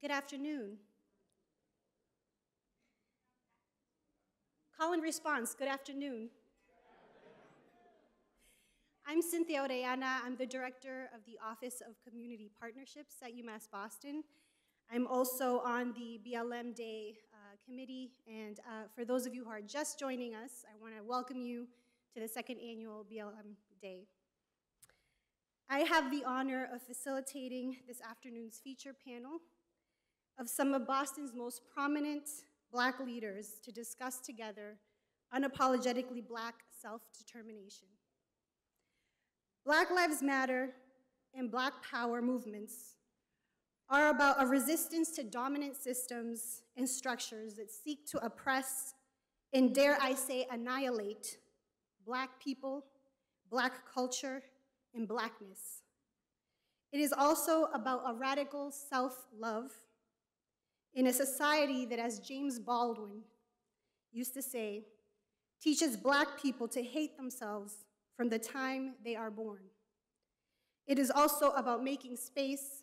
Good afternoon. Call and response, good afternoon. I'm Cynthia Orellana. I'm the director of the Office of Community Partnerships at UMass Boston. I'm also on the BLM Day uh, committee, and uh, for those of you who are just joining us, I want to welcome you to the second annual BLM Day. I have the honor of facilitating this afternoon's feature panel of some of Boston's most prominent black leaders to discuss together unapologetically black self-determination. Black Lives Matter and Black Power movements are about a resistance to dominant systems and structures that seek to oppress and, dare I say, annihilate Black people, Black culture, and Blackness. It is also about a radical self-love in a society that, as James Baldwin used to say, teaches Black people to hate themselves from the time they are born. It is also about making space,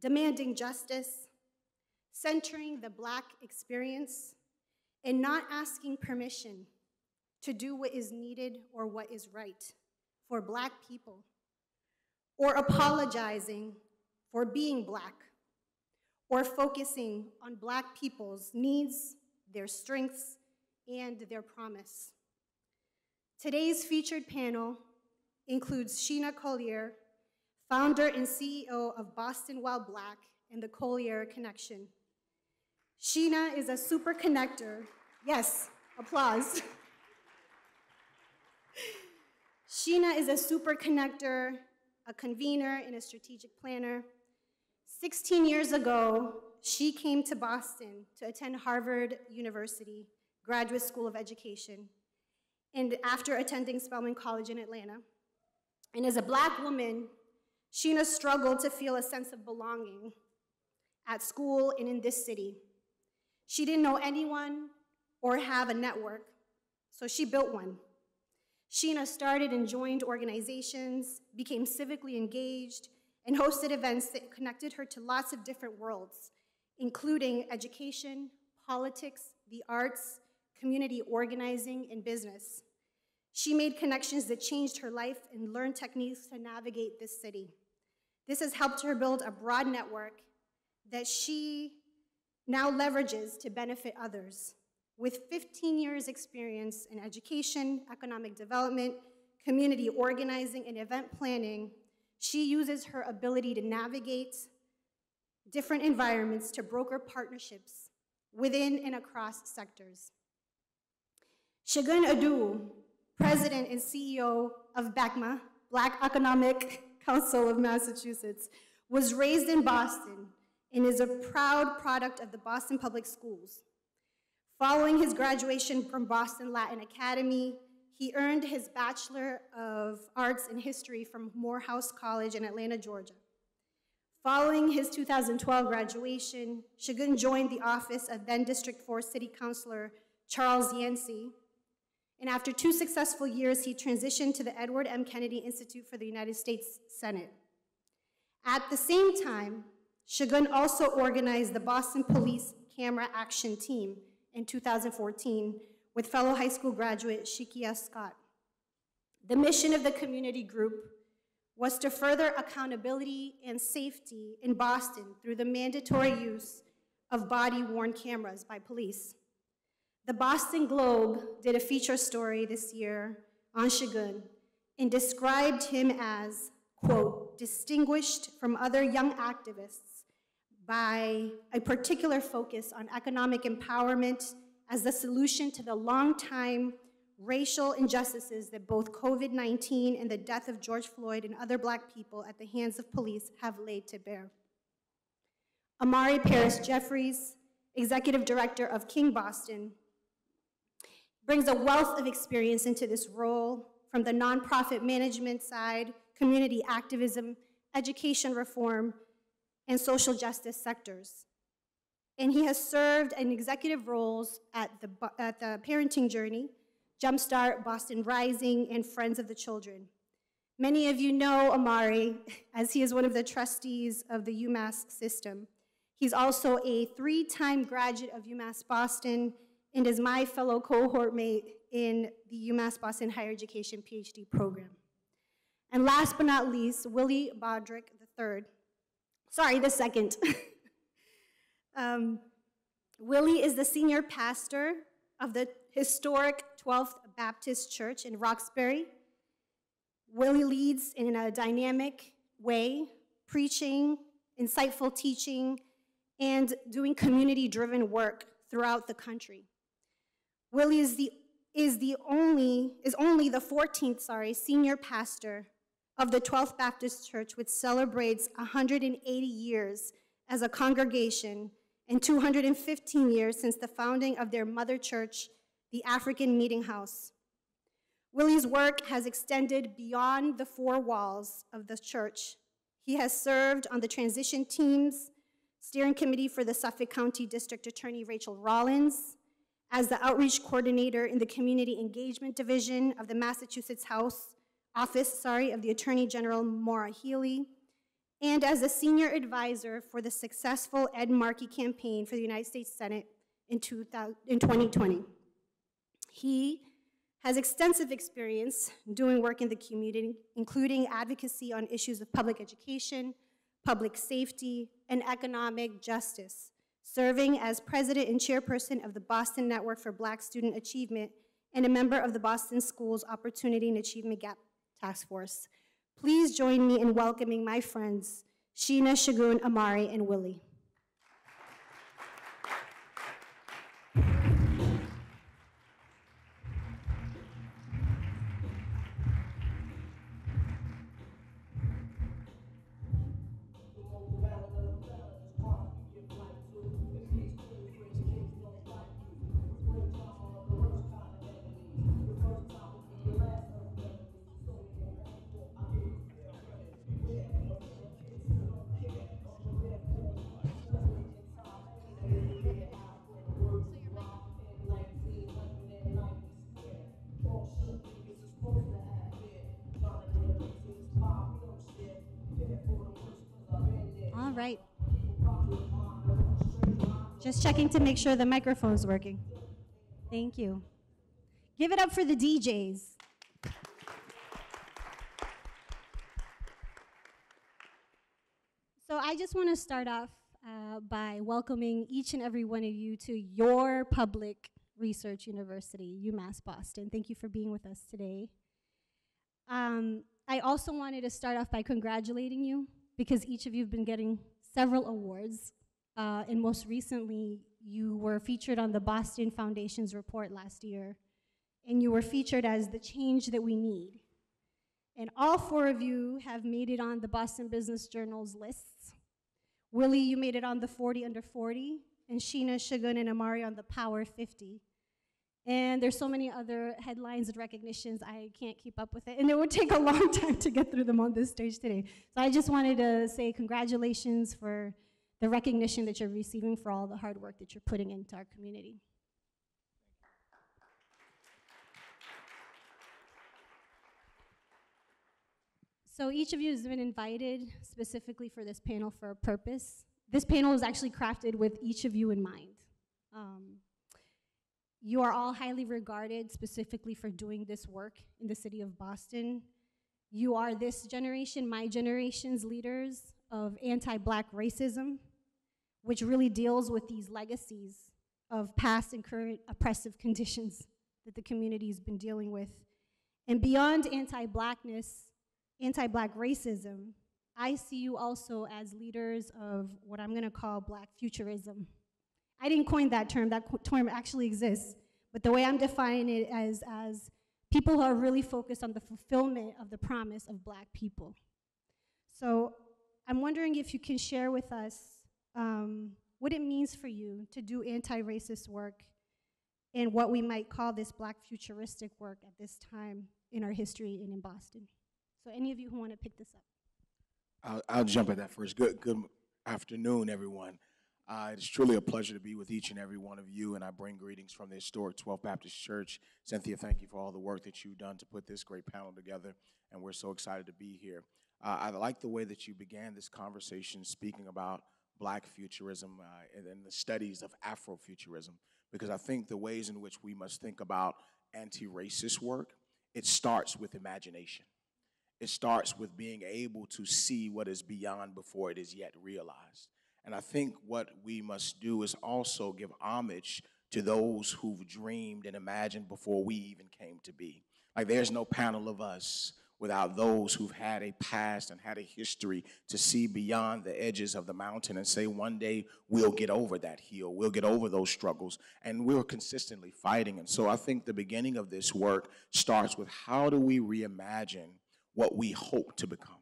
demanding justice, centering the Black experience, and not asking permission to do what is needed or what is right for Black people, or apologizing for being Black, or focusing on Black people's needs, their strengths, and their promise. Today's featured panel includes Sheena Collier, founder and CEO of Boston While Black and the Collier Connection. Sheena is a super connector. Yes, applause. Sheena is a super connector, a convener, and a strategic planner. 16 years ago, she came to Boston to attend Harvard University Graduate School of Education and after attending Spelman College in Atlanta. And as a black woman, Sheena struggled to feel a sense of belonging at school and in this city. She didn't know anyone or have a network, so she built one. Sheena started and joined organizations, became civically engaged, and hosted events that connected her to lots of different worlds, including education, politics, the arts, community organizing, and business. She made connections that changed her life and learned techniques to navigate this city. This has helped her build a broad network that she now leverages to benefit others. With 15 years experience in education, economic development, community organizing, and event planning, she uses her ability to navigate different environments to broker partnerships within and across sectors. Segun Idowu, President and CEO of BECMA, Black Economic Council of Massachusetts, was raised in Boston and is a proud product of the Boston Public Schools. Following his graduation from Boston Latin Academy, he earned his Bachelor of Arts in History from Morehouse College in Atlanta, Georgia. Following his 2012 graduation, Segun joined the office of then District 4 City Councilor Charles Yancey and after two successful years, he transitioned to the Edward M. Kennedy Institute for the United States Senate. At the same time, Segun also organized the Boston Police Camera Action Team in 2014 with fellow high school graduate Shikia Scott. The mission of the community group was to further accountability and safety in Boston through the mandatory use of body-worn cameras by police. The Boston Globe did a feature story this year on Segun and described him as, quote, distinguished from other young activists by a particular focus on economic empowerment as the solution to the long-time racial injustices that both COVID-19 and the death of George Floyd and other black people at the hands of police have laid to bear. Imari Paris Jeffries, executive director of King Boston, brings a wealth of experience into this role from the nonprofit management side, community activism, education reform, and social justice sectors. And he has served in executive roles at the, at the Parenting Journey, Jumpstart, Boston Rising, and Friends of the Children. Many of you know Imari as he is one of the trustees of the UMass system. He's also a three-time graduate of UMass Boston and is my fellow cohort mate in the UMass Boston Higher Education PhD program. And last but not least, Willie Bodrick III. Sorry, the second. um, Willie is the senior pastor of the historic 12th Baptist Church in Roxbury. Willie leads in a dynamic way, preaching, insightful teaching, and doing community-driven work throughout the country. Willie is the, is the only, is only the 14th, sorry, senior pastor of the 12th Baptist Church, which celebrates 180 years as a congregation and 215 years since the founding of their mother church, the African Meeting House. Willie's work has extended beyond the four walls of the church. He has served on the transition teams, steering committee for the Suffolk County District Attorney Rachael Rollins, as the outreach coordinator in the Community Engagement Division of the Massachusetts House Office, sorry, of the Attorney General Maura Healey, and as a senior advisor for the successful Ed Markey campaign for the United States Senate in, 2020. He has extensive experience doing work in the community, including advocacy on issues of public education, public safety, and economic justice, serving as president and chairperson of the Boston Network for Black Student Achievement and a member of the Boston Schools Opportunity and Achievement Gap Task Force. Please join me in welcoming my friends, Sheena, Segun, Imari, and Willie. Just checking to make sure the microphone's working. Thank you. Give it up for the DJs. So I just want to start off uh, by welcoming each and every one of you to your public research university, UMass Boston. Thank you for being with us today. Um, I also wanted to start off by congratulating you because each of you have been getting several awards. Uh, and most recently, you were featured on the Boston Foundation's report last year. And you were featured as the change that we need. And all four of you have made it on the Boston Business Journal's lists. Willie, you made it on the 40 under 40, and Sheena, Segun, and Imari on the Power 50. And there's so many other headlines and recognitions, I can't keep up with it. And it would take a long time to get through them on this stage today. So I just wanted to say congratulations for the recognition that you're receiving for all the hard work that you're putting into our community. So each of you has been invited specifically for this panel for a purpose. This panel is actually crafted with each of you in mind. Um, you are all highly regarded specifically for doing this work in the city of Boston. You are this generation, my generation's leaders of anti-black racism, which really deals with these legacies of past and current oppressive conditions that the community's been dealing with. And beyond anti-blackness, anti-black racism, I see you also as leaders of what I'm gonna call black futurism. I didn't coin that term, that term actually exists. But the way I'm defining it as, as people who are really focused on the fulfillment of the promise of black people. So I'm wondering if you can share with us um, what it means for you to do anti-racist work and what we might call this black futuristic work at this time in our history and in Boston. So any of you who want to pick this up. I'll, I'll jump at that first. Good, good afternoon, everyone. Uh, it is truly a pleasure to be with each and every one of you, and I bring greetings from the historic 12th Baptist Church. Cynthia, thank you for all the work that you've done to put this great panel together, and we're so excited to be here. Uh, I like the way that you began this conversation speaking about black futurism uh, and, and the studies of Afrofuturism, because I think the ways in which we must think about anti-racist work, it starts with imagination. It starts with being able to see what is beyond before it is yet realized. And I think what we must do is also give homage to those who've dreamed and imagined before we even came to be. Like there's no panel of us without those who've had a past and had a history to see beyond the edges of the mountain and say one day we'll get over that hill, we'll get over those struggles, and we're consistently fighting. And so I think the beginning of this work starts with how do we reimagine what we hope to become?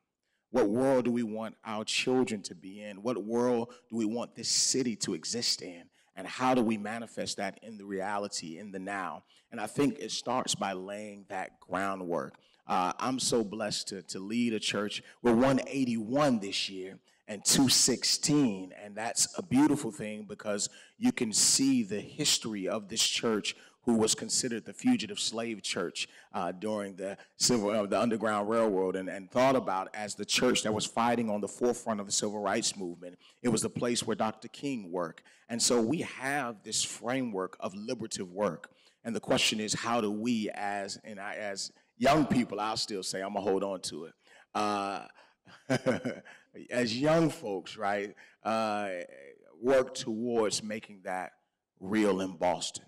What world do we want our children to be in? What world do we want this city to exist in? And how do we manifest that in the reality, in the now? And I think it starts by laying that groundwork. Uh, I'm so blessed to, to lead a church. We're 181 this year and 216, and that's a beautiful thing because you can see the history of this church who was considered the fugitive slave church uh, during the civil uh, the Underground Railroad and, and thought about as the church that was fighting on the forefront of the civil rights movement. It was the place where Dr. King worked. And so we have this framework of liberative work. And the question is, how do we as, and I, as young people, I'll still say, I'm gonna hold on to it. Uh, as young folks, right, uh, work towards making that real in Boston.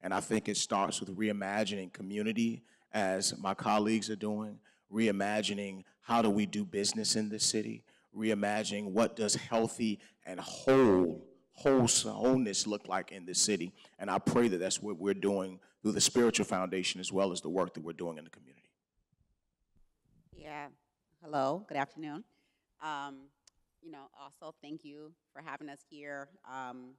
And I think it starts with reimagining community, as my colleagues are doing, reimagining how do we do business in this city, reimagining what does healthy and whole, wholeness look like in this city. And I pray that that's what we're doing through the spiritual foundation as well as the work that we're doing in the community. Yeah. Hello. Good afternoon. Um, you know, also thank you for having us here. Um,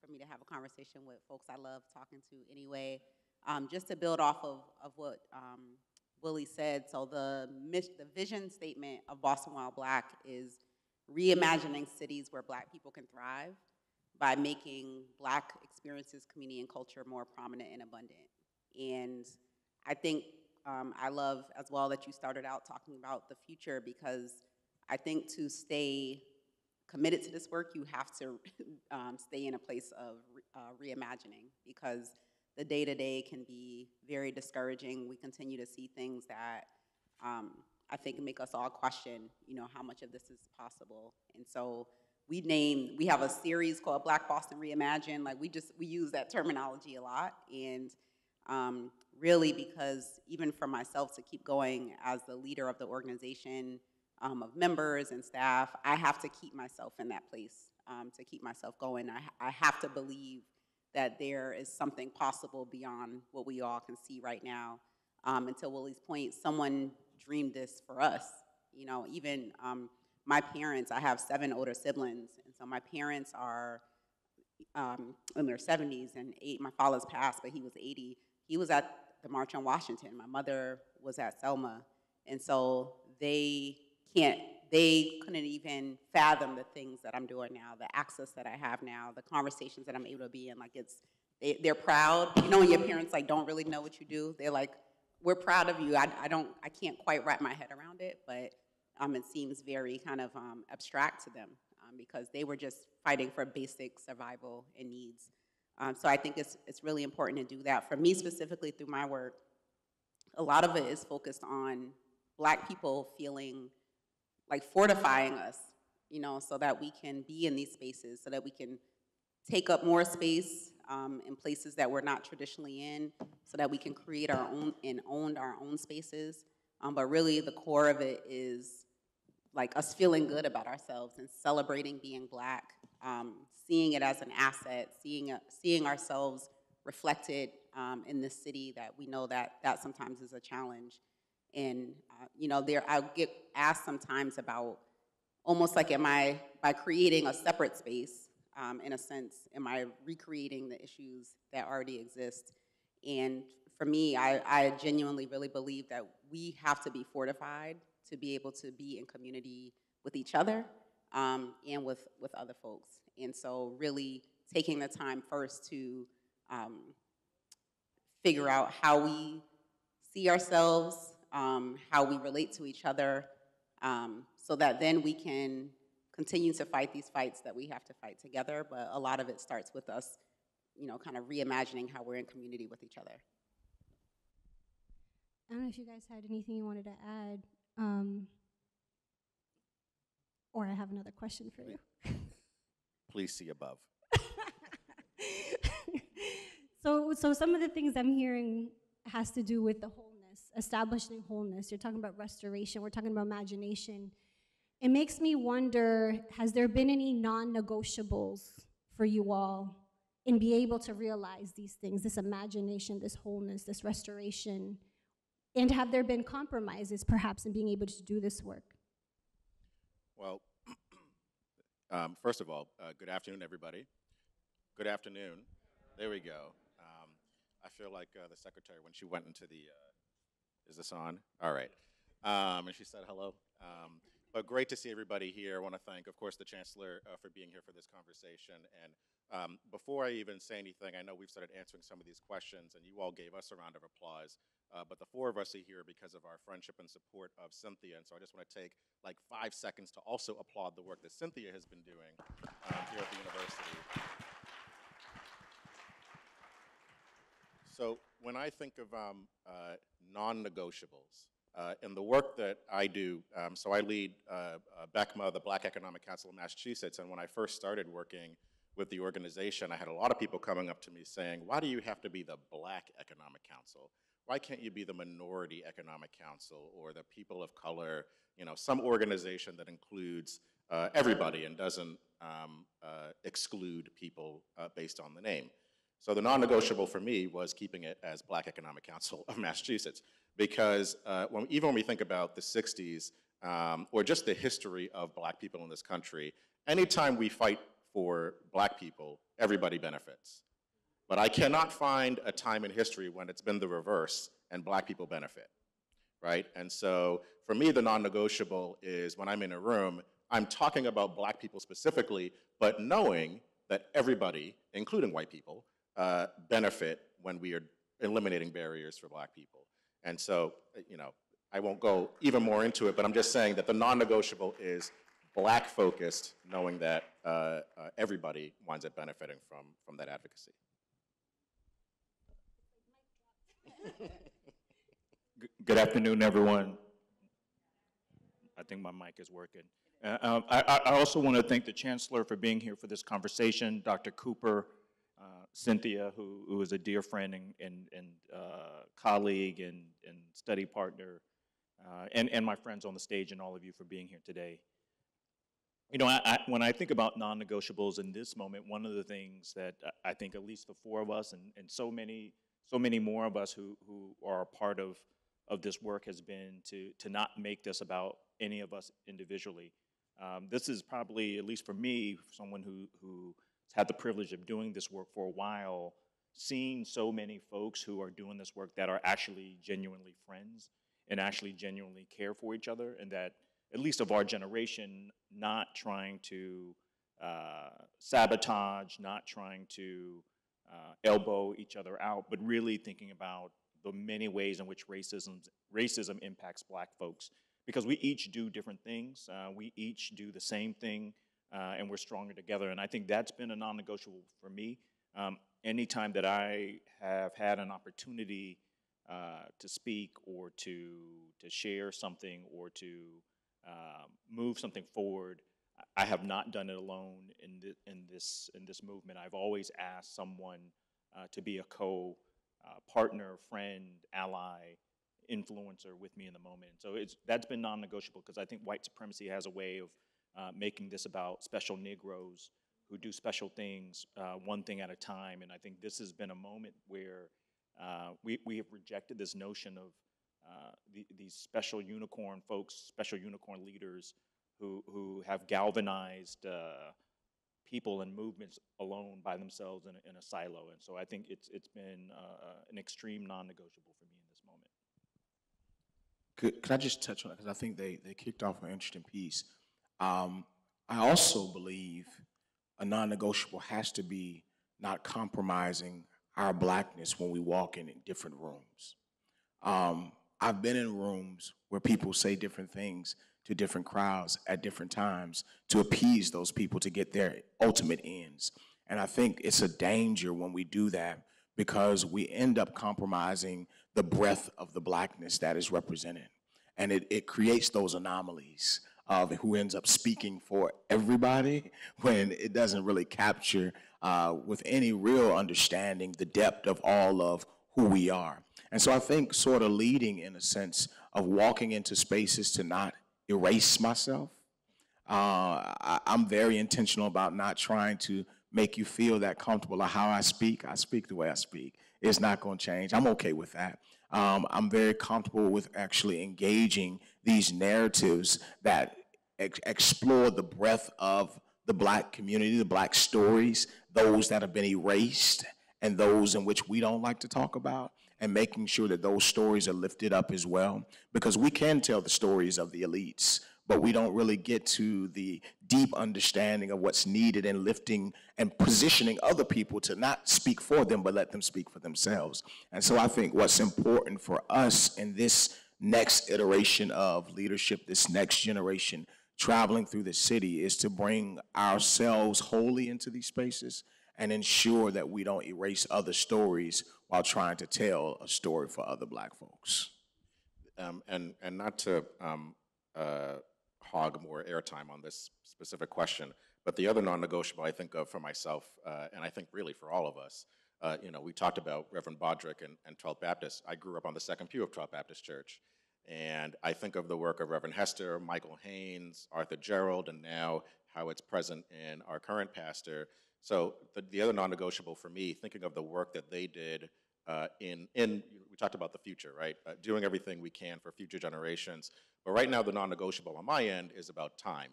for me to have a conversation with folks I love talking to anyway. Um, just to build off of, of what um, Willie said, so the, the vision statement of Boston While Black is reimagining cities where black people can thrive by making black experiences, community, and culture more prominent and abundant. And I think um, I love as well that you started out talking about the future because I think to stay committed to this work, you have to um, stay in a place of uh, reimagining because the day to day can be very discouraging. We continue to see things that um, I think make us all question, you know, how much of this is possible. And so we name, we have a series called Black Boston Reimagine. Like we just, we use that terminology a lot. And um, really because even for myself to keep going as the leader of the organization, um, of members and staff, I have to keep myself in that place um, to keep myself going. I, I have to believe that there is something possible beyond what we all can see right now. Um, and to Willie's point, someone dreamed this for us. You know, even um, my parents, I have seven older siblings, and so my parents are um, in their 70s, and eight, my father's passed, but he was 80. He was at the March on Washington. My mother was at Selma. And so they can't, they couldn't even fathom the things that I'm doing now, the access that I have now, the conversations that I'm able to be in. Like it's, they, they're proud. You know, when your parents like don't really know what you do, they're like, we're proud of you. I, I don't, I can't quite wrap my head around it, but um, it seems very kind of um, abstract to them um, because they were just fighting for basic survival and needs. Um, so I think it's, it's really important to do that. For me specifically through my work, a lot of it is focused on black people feeling like fortifying us, you know, so that we can be in these spaces, so that we can take up more space um, in places that we're not traditionally in, so that we can create our own and own our own spaces. Um, but really, the core of it is like us feeling good about ourselves and celebrating being black, um, seeing it as an asset, seeing, a, seeing ourselves reflected um, in this city that we know that that sometimes is a challenge. And, uh, you know, there I get asked sometimes about almost like am I, by creating a separate space, um, in a sense, am I recreating the issues that already exist? And for me, I, I genuinely really believe that we have to be fortified to be able to be in community with each other um, and with, with other folks. And so really taking the time first to um, figure out how we see ourselves, um, how we relate to each other, um, so that then we can continue to fight these fights that we have to fight together. But a lot of it starts with us, you know, kind of reimagining how we're in community with each other. I don't know if you guys had anything you wanted to add, um, or I have another question for you. Please see above. so, so some of the things I'm hearing has to do with the wholeness, establishing wholeness. You're talking about restoration. We're talking about imagination. It makes me wonder: Has there been any non-negotiables for you all in be able to realize these things, this imagination, this wholeness, this restoration? And have there been compromises, perhaps, in being able to do this work? Well, um, first of all, uh, good afternoon, everybody. Good afternoon. There we go. Um, I feel like uh, the secretary when she went into the. Uh, is this on? All right. Um, and she said hello. Um, but great to see everybody here. I want to thank, of course, the chancellor uh, for being here for this conversation. And um, before I even say anything, I know we've started answering some of these questions, and you all gave us a round of applause. Uh, but the four of us are here because of our friendship and support of Cynthia. And so I just want to take like five seconds to also applaud the work that Cynthia has been doing um, here at the university. So when I think of um, uh, non-negotiables, uh, and the work that I do, um, so I lead uh, uh, BECMA, the Black Economic Council of Massachusetts, and when I first started working with the organization, I had a lot of people coming up to me saying, why do you have to be the Black Economic Council? Why can't you be the Minority Economic Council or the People of Color, you know, some organization that includes uh, everybody and doesn't um, uh, exclude people uh, based on the name? So the non-negotiable for me was keeping it as Black Economic Council of Massachusetts because uh, when, even when we think about the 60s um, or just the history of black people in this country, anytime we fight for black people, everybody benefits. But I cannot find a time in history when it's been the reverse and black people benefit, right? And so for me, the non-negotiable is when I'm in a room, I'm talking about black people specifically, but knowing that everybody, including white people, uh, benefit when we are eliminating barriers for black people. And so, you know, I won't go even more into it, but I'm just saying that the non-negotiable is black focused, knowing that uh, uh, everybody winds up benefiting from, from that advocacy. Good afternoon, everyone. I think my mic is working. Uh, um, I, I, also want to thank the Chancellor for being here for this conversation, Dr. Cooper, uh, Cynthia, who, who is a dear friend and, and, and uh, colleague and, and study partner, uh, and, and my friends on the stage and all of you for being here today. You know, I, I, when I think about non-negotiables in this moment, one of the things that I think at least the four of us and, and so many so many more of us who, who are a part of, of this work has been to, to not make this about any of us individually. Um, this is probably, at least for me, someone who, who had the privilege of doing this work for a while, seeing so many folks who are doing this work that are actually genuinely friends and actually genuinely care for each other, and that, at least of our generation, not trying to uh, sabotage, not trying to uh, elbow each other out, but really thinking about the many ways in which racism, racism impacts black folks. Because we each do different things, uh, we each do the same thing, uh, and we're stronger together. And I think that's been a non-negotiable for me. Um, anytime that I have had an opportunity uh, to speak or to, to share something or to um, move something forward, I have not done it alone in, in, this, in this movement. I've always asked someone uh, to be a co uh, partner, friend, ally, influencer with me in the moment. So it's, that's been non negotiable because I think white supremacy has a way of uh, making this about special Negroes who do special things uh, one thing at a time. And I think this has been a moment where uh, we, we have rejected this notion of uh, the, these special unicorn folks, special unicorn leaders who, who have galvanized uh, people and movements alone by themselves in a, in a, silo. And so I think it's, it's been uh, uh an extreme non-negotiable for me in this moment. Could, could I just touch on it? Because I think they, they kicked off an interesting piece. Um, I also believe a non-negotiable has to be not compromising our blackness when we walk in different rooms. Um, I've been in rooms where people say different things to different crowds at different times to appease those people to get their ultimate ends. And I think it's a danger when we do that because we end up compromising the breadth of the blackness that is represented. And it, it creates those anomalies of who ends up speaking for everybody when it doesn't really capture uh, with any real understanding the depth of all of who we are. And so I think sort of leading in a sense of walking into spaces to not erase myself. Uh, I, I'm very intentional about not trying to make you feel that comfortable of how I speak. I speak the way I speak. It's not going to change. I'm okay with that. Um, I'm very comfortable with actually engaging these narratives that ex- explore the breadth of the black community, the black stories, those that have been erased, and those in which we don't like to talk about, and making sure that those stories are lifted up as well. Because we can tell the stories of the elites, but we don't really get to the deep understanding of what's needed in lifting and positioning other people to not speak for them, but let them speak for themselves. And so I think what's important for us in this next iteration of leadership, this next generation traveling through the city, is to bring ourselves wholly into these spaces and ensure that we don't erase other stories while trying to tell a story for other black folks. Um, and, and not to um, uh, hog more airtime on this specific question, but the other non-negotiable I think of for myself, uh, and I think really for all of us, uh, you know, we talked about Reverend Bodrick and, and 12th Baptist. I grew up on the second pew of 12th Baptist Church. And I think of the work of Reverend Hester, Michael Haynes, Arthur Gerald, and now how it's present in our current pastor. So the, the other non-negotiable for me, thinking of the work that they did uh, in, in, we talked about the future, right? Uh, doing everything we can for future generations. But right now, the non-negotiable on my end is about time.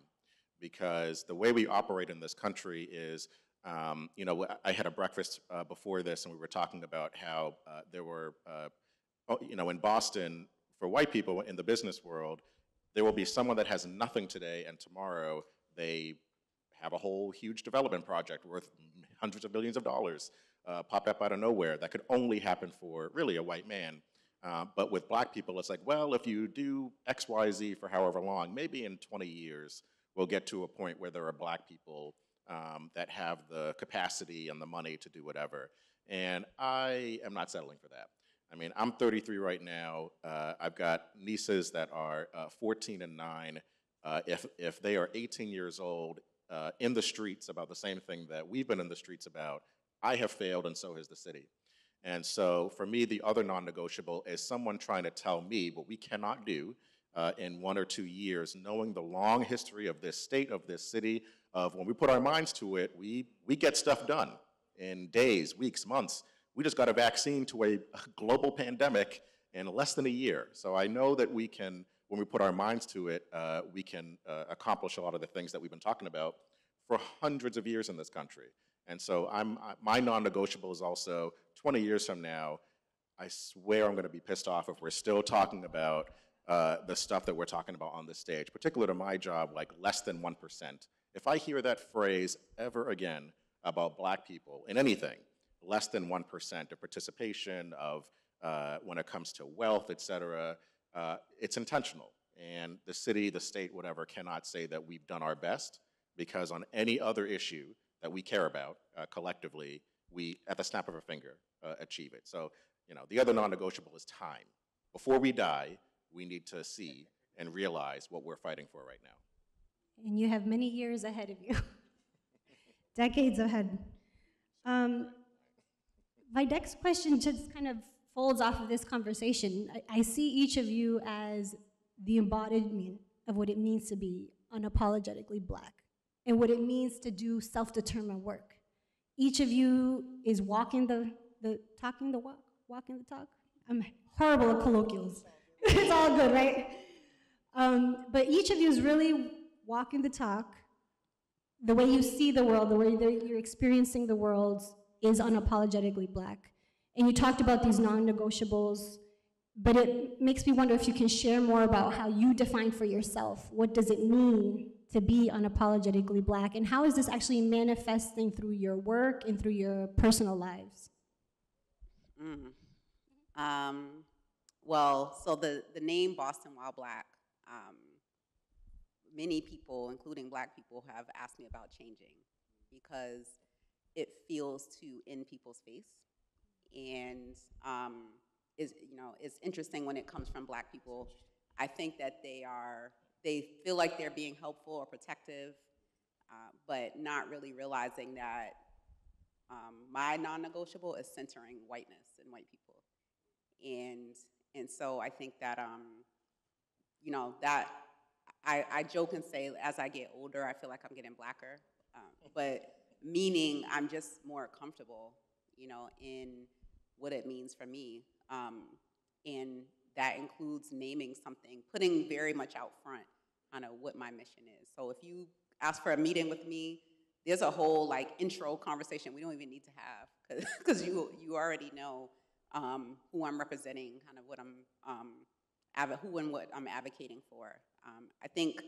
Because the way we operate in this country is, um, you know, I had a breakfast uh, before this and we were talking about how uh, there were, uh, oh, you know, in Boston, for white people in the business world, there will be someone that has nothing today and tomorrow they have a whole huge development project worth hundreds of millions of dollars uh, pop up out of nowhere that could only happen for really a white man. Uh, but with black people, it's like, well, if you do X, Y, Z for however long, maybe in 20 years, we'll get to a point where there are black people um, that have the capacity and the money to do whatever. And I am not settling for that. I mean, I'm 33 right now. Uh, I've got nieces that are uh, 14 and 9. Uh, if, if they are 18 years old uh, in the streets about the same thing that we've been in the streets about, I have failed and so has the city. And so for me, the other non-negotiable is someone trying to tell me what we cannot do uh, in one or two years, knowing the long history of this state, of this city, of when we put our minds to it, we, we get stuff done in days, weeks, months. We just got a vaccine to a global pandemic in less than a year. So I know that we can, when we put our minds to it, uh, we can uh, accomplish a lot of the things that we've been talking about for hundreds of years in this country. And so I'm, my non-negotiable is also 20 years from now, I swear I'm going to be pissed off if we're still talking about uh, the stuff that we're talking about on this stage, particular to my job, like less than 1%. If I hear that phrase ever again about black people in anything, less than 1% of participation, of uh, when it comes to wealth, et cetera, uh, it's intentional. And the city, the state, whatever, cannot say that we've done our best because on any other issue, that we care about uh, collectively, we, at the snap of a finger, uh, achieve it. So, you know, the other non-negotiable is time. Before we die, we need to see and realize what we're fighting for right now. And you have many years ahead of you, decades ahead. Um, my next question just kind of folds off of this conversation. I, I see each of you as the embodiment of what it means to be unapologetically black and what it means to do self-determined work. Each of you is walking the, the talking the walk, walking the talk. I'm horrible at colloquials. it's all good, right? Um, but each of you is really walking the talk. The way you see the world, the way that you're experiencing the world is unapologetically black. And you talked about these non-negotiables, but it makes me wonder if you can share more about how you define for yourself, what does it mean to be unapologetically black? And how is this actually manifesting through your work and through your personal lives? Mm. Um, well, so the, the name Boston While Black, um, many people, including black people, have asked me about changing because it feels too in people's face. And um, is you know, it's interesting when it comes from black people. I think that they are they feel like they're being helpful or protective, uh, but not really realizing that um, my non-negotiable is centering whiteness and white people, and and so I think that um, you know that I, I joke and say as I get older, I feel like I'm getting blacker, um, but meaning I'm just more comfortable, you know, in what it means for me, um, and that includes naming something, putting very much out front kind of what my mission is. So if you ask for a meeting with me, there's a whole like intro conversation we don't even need to have because you you already know um, who I'm representing, kind of what I'm um, who and what I'm advocating for. Um, I think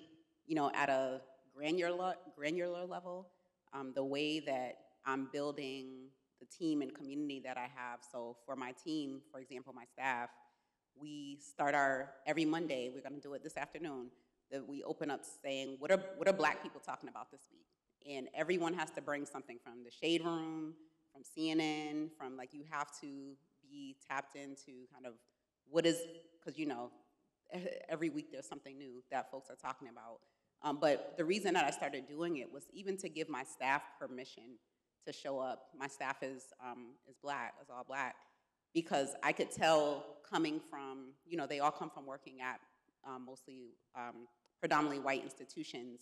you know at a granular granular level, um, the way that I'm building the team and community that I have. So for my team, for example, my staff, we start our every Monday. We're going to do it this afternoon. That we open up saying, "What are what are Black people talking about this week?" And everyone has to bring something from the shade room, from CNN, from like you have to be tapped into kind of what is because you know every week there's something new that folks are talking about. Um, but the reason that I started doing it was even to give my staff permission to show up. My staff is um, is black, is all black, because I could tell coming from, you know, they all come from working at um, mostly um, predominantly white institutions.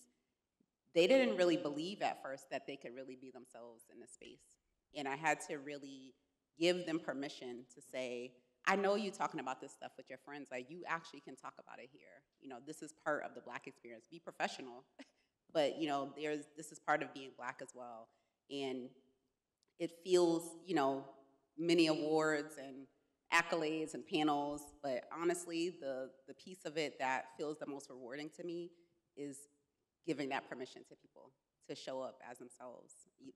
They didn't really believe at first that they could really be themselves in the space. And I had to really give them permission to say, I know you talking about this stuff with your friends, like you actually can talk about it here. You know, this is part of the black experience. Be professional, but you know, there's this is part of being black as well. And it feels, you know, many awards and accolades and panels, but honestly, the, the piece of it that feels the most rewarding to me is giving that permission to people to show up as themselves.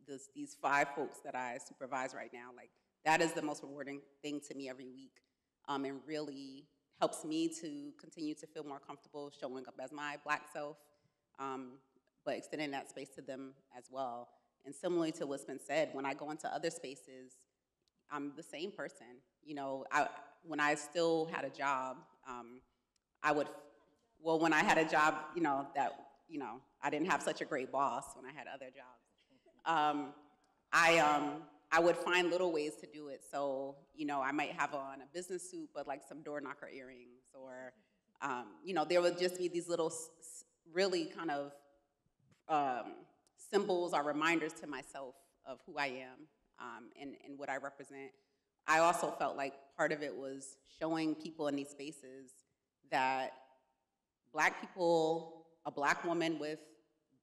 This, these five folks that I supervise right now, like that is the most rewarding thing to me every week um, and really helps me to continue to feel more comfortable showing up as my black self, um, but extending that space to them as well. And similarly to what's been said, when I go into other spaces, I'm the same person. You know, I, when I still had a job, um, I would, well, when I had a job, you know, that, you know, I didn't have such a great boss when I had other jobs. Um, I, um, I would find little ways to do it. So, you know, I might have on a business suit, but like some door knocker earrings, or, um, you know, there would just be these little, really kind of um, symbols are reminders to myself of who I am um, and, and what I represent. I also felt like part of it was showing people in these spaces that black people, a black woman with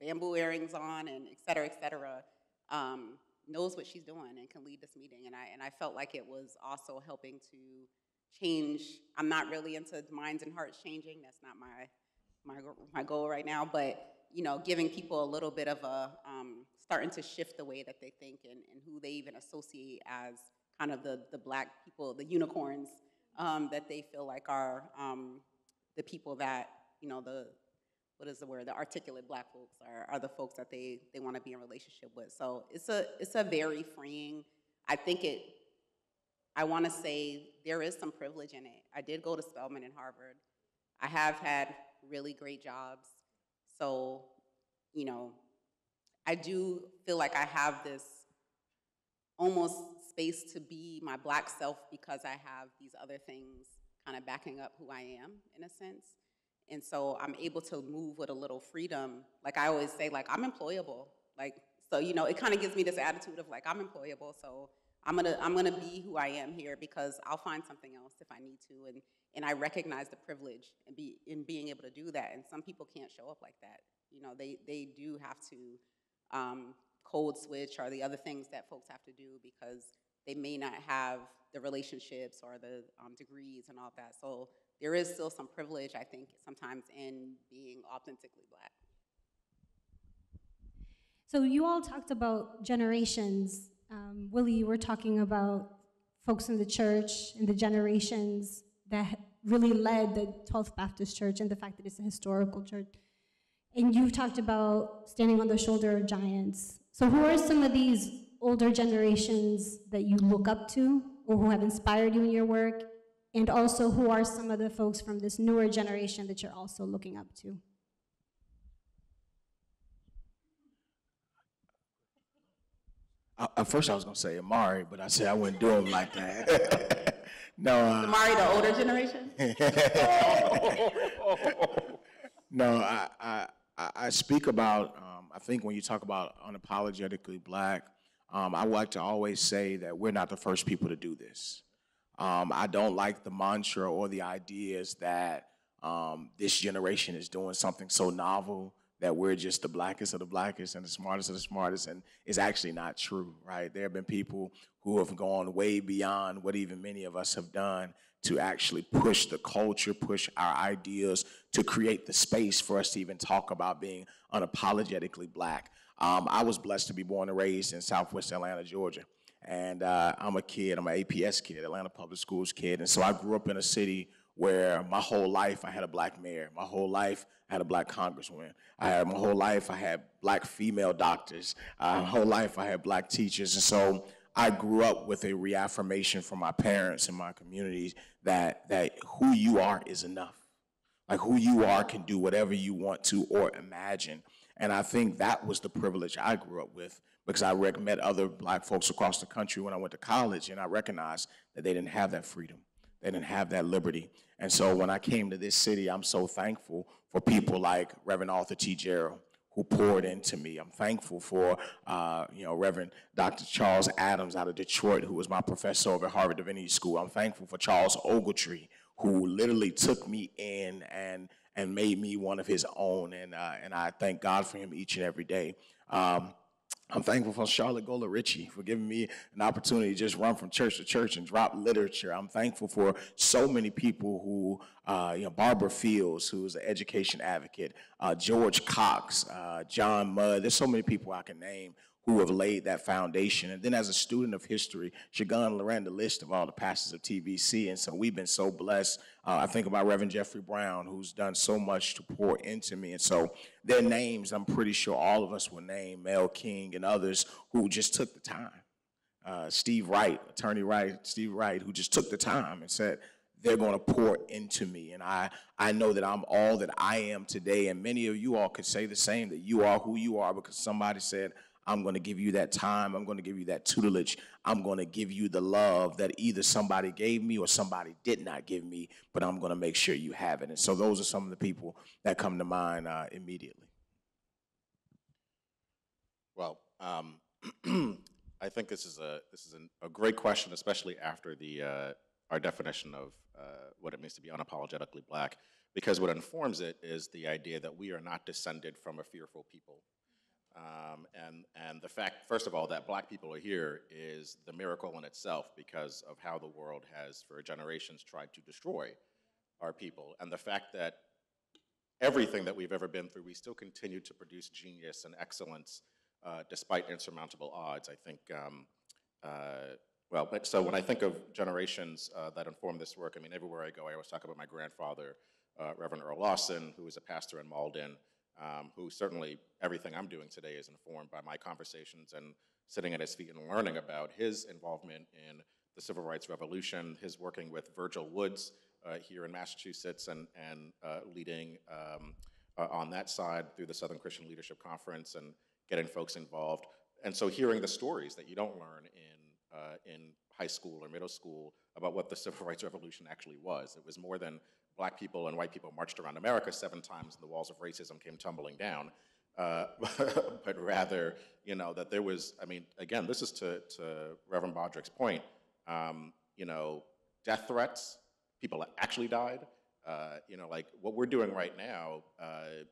bamboo earrings on and et cetera, et cetera, um, knows what she's doing and can lead this meeting. And I, and I felt like it was also helping to change. I'm not really into minds and hearts changing. That's not my, my, my goal right now. But, you know, giving people a little bit of a, um, starting to shift the way that they think and, and who they even associate as kind of the, the black people, the unicorns um, that they feel like are um, the people that, you know, the, what is the word, the articulate black folks are, are the folks that they, they want to be in relationship with. So it's a, it's a very freeing, I think it, I want to say there is some privilege in it. I did go to Spelman and Harvard. I have had really great jobs. So, you know, I do feel like I have this almost space to be my black self because I have these other things kind of backing up who I am in a sense. And so I'm able to move with a little freedom. Like I always say, like I'm employable. Like, so you know, it kind of gives me this attitude of like I'm employable, so I'm gonna I'm gonna be who I am here because I'll find something else if I need to. And and I recognize the privilege and be in being able to do that. And some people can't show up like that. You know, they they do have to um, code switch or the other things that folks have to do because they may not have the relationships or the um, degrees and all that. So there is still some privilege, I think, sometimes in being authentically black. So you all talked about generations. Um, Willie, you were talking about folks in the church and the generations that really led the 12th Baptist Church and the fact that it's a historical church. And you've talked about standing on the shoulder of giants. So who are some of these older generations that you look up to or who have inspired you in your work? And also, who are some of the folks from this newer generation that you're also looking up to? Uh, At first, I was gonna say Imari, but I said I wouldn't do him like that. no, uh, Imari, the older generation? no, I, I, I- I speak about. Um, I think when you talk about unapologetically black, um, I like to always say that we're not the first people to do this. Um, I don't like the mantra or the ideas that um, this generation is doing something so novel that we're just the blackest of the blackest and the smartest of the smartest, and it's actually not true, right? There have been people who have gone way beyond what even many of us have done to actually push the culture, push our ideas, to create the space for us to even talk about being unapologetically black. Um, I was blessed to be born and raised in Southwest Atlanta, Georgia. And uh, I'm a kid, I'm an APS kid, Atlanta Public Schools kid. And so I grew up in a city where my whole life I had a black mayor. My whole life I had a black congresswoman. I had my whole life I had black female doctors. Uh, my whole life I had black teachers. And so I grew up with a reaffirmation from my parents and my communities that that who you are is enough. Like who you are can do whatever you want to or imagine. And I think that was the privilege I grew up with because I met other black folks across the country when I went to college and I recognized that they didn't have that freedom. They didn't have that liberty. And so when I came to this city, I'm so thankful for people like Reverend Arthur T. Gerald, who poured into me. I'm thankful for, uh, you know, Reverend Dr. Charles Adams out of Detroit, who was my professor over at Harvard Divinity School. I'm thankful for Charles Ogletree, who literally took me in and and made me one of his own. And uh, and I thank God for him each and every day. Um, I'm thankful for Charlotte Golar Richie for giving me an opportunity to just run from church to church and drop literature. I'm thankful for so many people who, uh, you know, Barbara Fields, who's an education advocate, uh, George Cox, uh, John Mudd. There's so many people I can name who have laid that foundation. And then as a student of history, Segun ran the list of all the pastors of TBC. And so we've been so blessed. Uh, I think about Reverend Jeffrey Brown, who's done so much to pour into me. And so their names, I'm pretty sure all of us will name, Mel King and others who just took the time. Uh, Steve Wright, Attorney Wright, Steve Wright, who just took the time and said, they're going to pour into me. And I, I know that I'm all that I am today. And many of you all could say the same, that you are who you are because somebody said, I'm going to give you that time. I'm going to give you that tutelage. I'm going to give you the love that either somebody gave me or somebody did not give me, but I'm going to make sure you have it. And so those are some of the people that come to mind uh, immediately. Well, um, I think this is a this is an, a great question, especially after the uh, our definition of uh, what it means to be unapologetically black, because what informs it is the idea that we are not descended from a fearful people. Um, and, and the fact, first of all, that black people are here is the miracle in itself because of how the world has, for generations, tried to destroy our people. And the fact that everything that we've ever been through, we still continue to produce genius and excellence uh, despite insurmountable odds. I think, um, uh, well, but so when I think of generations uh, that inform this work, I mean, everywhere I go, I always talk about my grandfather, uh, Reverend Earl Lawson, who was a pastor in Malden, um, who certainly everything I'm doing today is informed by my conversations and sitting at his feet and learning about his involvement in the civil rights revolution, his working with Virgil Woods uh, here in Massachusetts and, and uh, leading um, uh, on that side through the Southern Christian Leadership Conference and getting folks involved. And so hearing the stories that you don't learn in, uh, in high school or middle school about what the civil rights revolution actually was. It was more than black people and white people marched around America seven times and the walls of racism came tumbling down. Uh, but rather, you know, that there was, I mean, again, this is to, to Reverend Bodrick's point, um, you know, death threats, people actually died. Uh, you know, like what we're doing right now, uh,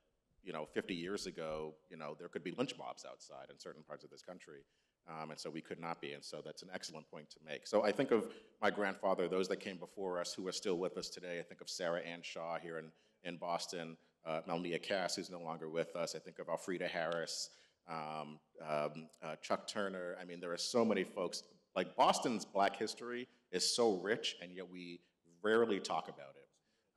you know, 50 years ago, you know, there could be lynch mobs outside in certain parts of this country. Um, and so we could not be, and so that's an excellent point to make. So I think of my grandfather, those that came before us who are still with us today. I think of Sarah Ann Shaw here in, in Boston, uh, Melnia Cass, who's no longer with us. I think of Alfreda Harris, um, um, uh, Chuck Turner. I mean, there are so many folks. Like Boston's Black history is so rich, and yet we rarely talk about it.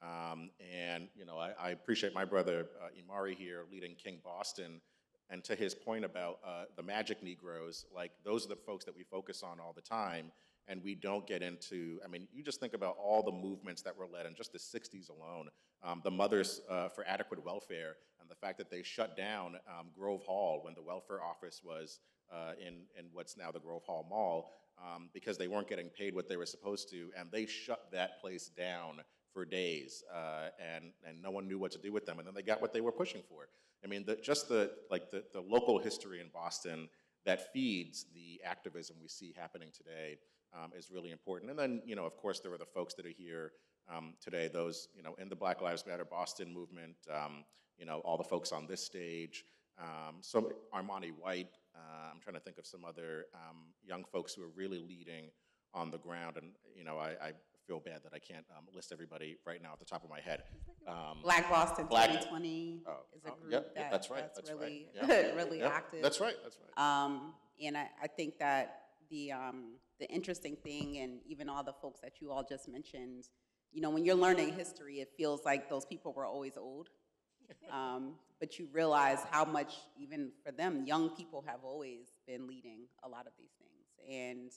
Um, and you know, I, I appreciate my brother uh, Imari here leading King Boston. And to his point about uh, the Magic Negroes, like those are the folks that we focus on all the time, and we don't get into. I mean, you just think about all the movements that were led in just the '60s alone. Um, the Mothers uh, for Adequate Welfare, and the fact that they shut down um, Grove Hall when the welfare office was uh, in in what's now the Grove Hall Mall, um, because they weren't getting paid what they were supposed to, and they shut that place down for days, uh, and and no one knew what to do with them. And then they got what they were pushing for. I mean, the, just the like the, the local history in Boston that feeds the activism we see happening today um, is really important. And then, you know, of course, there are the folks that are here um, today. Those, you know, in the Black Lives Matter Boston movement. Um, you know, all the folks on this stage. Um, so Armani White. Uh, I'm trying to think of some other um, young folks who are really leading on the ground. And you know, I, I feel bad that I can't um, list everybody right now at the top of my head. Um, Black Boston Black- 2020 oh, is a oh, group yep, yep, that, that's right, that's, right, really, yep, really active. That's right. That's right. Um, and I, I think that the, um, the interesting thing, and even all the folks that you all just mentioned, you know, when you're learning history, it feels like those people were always old. Um, but you realize how much, even for them, young people have always been leading a lot of these things. And,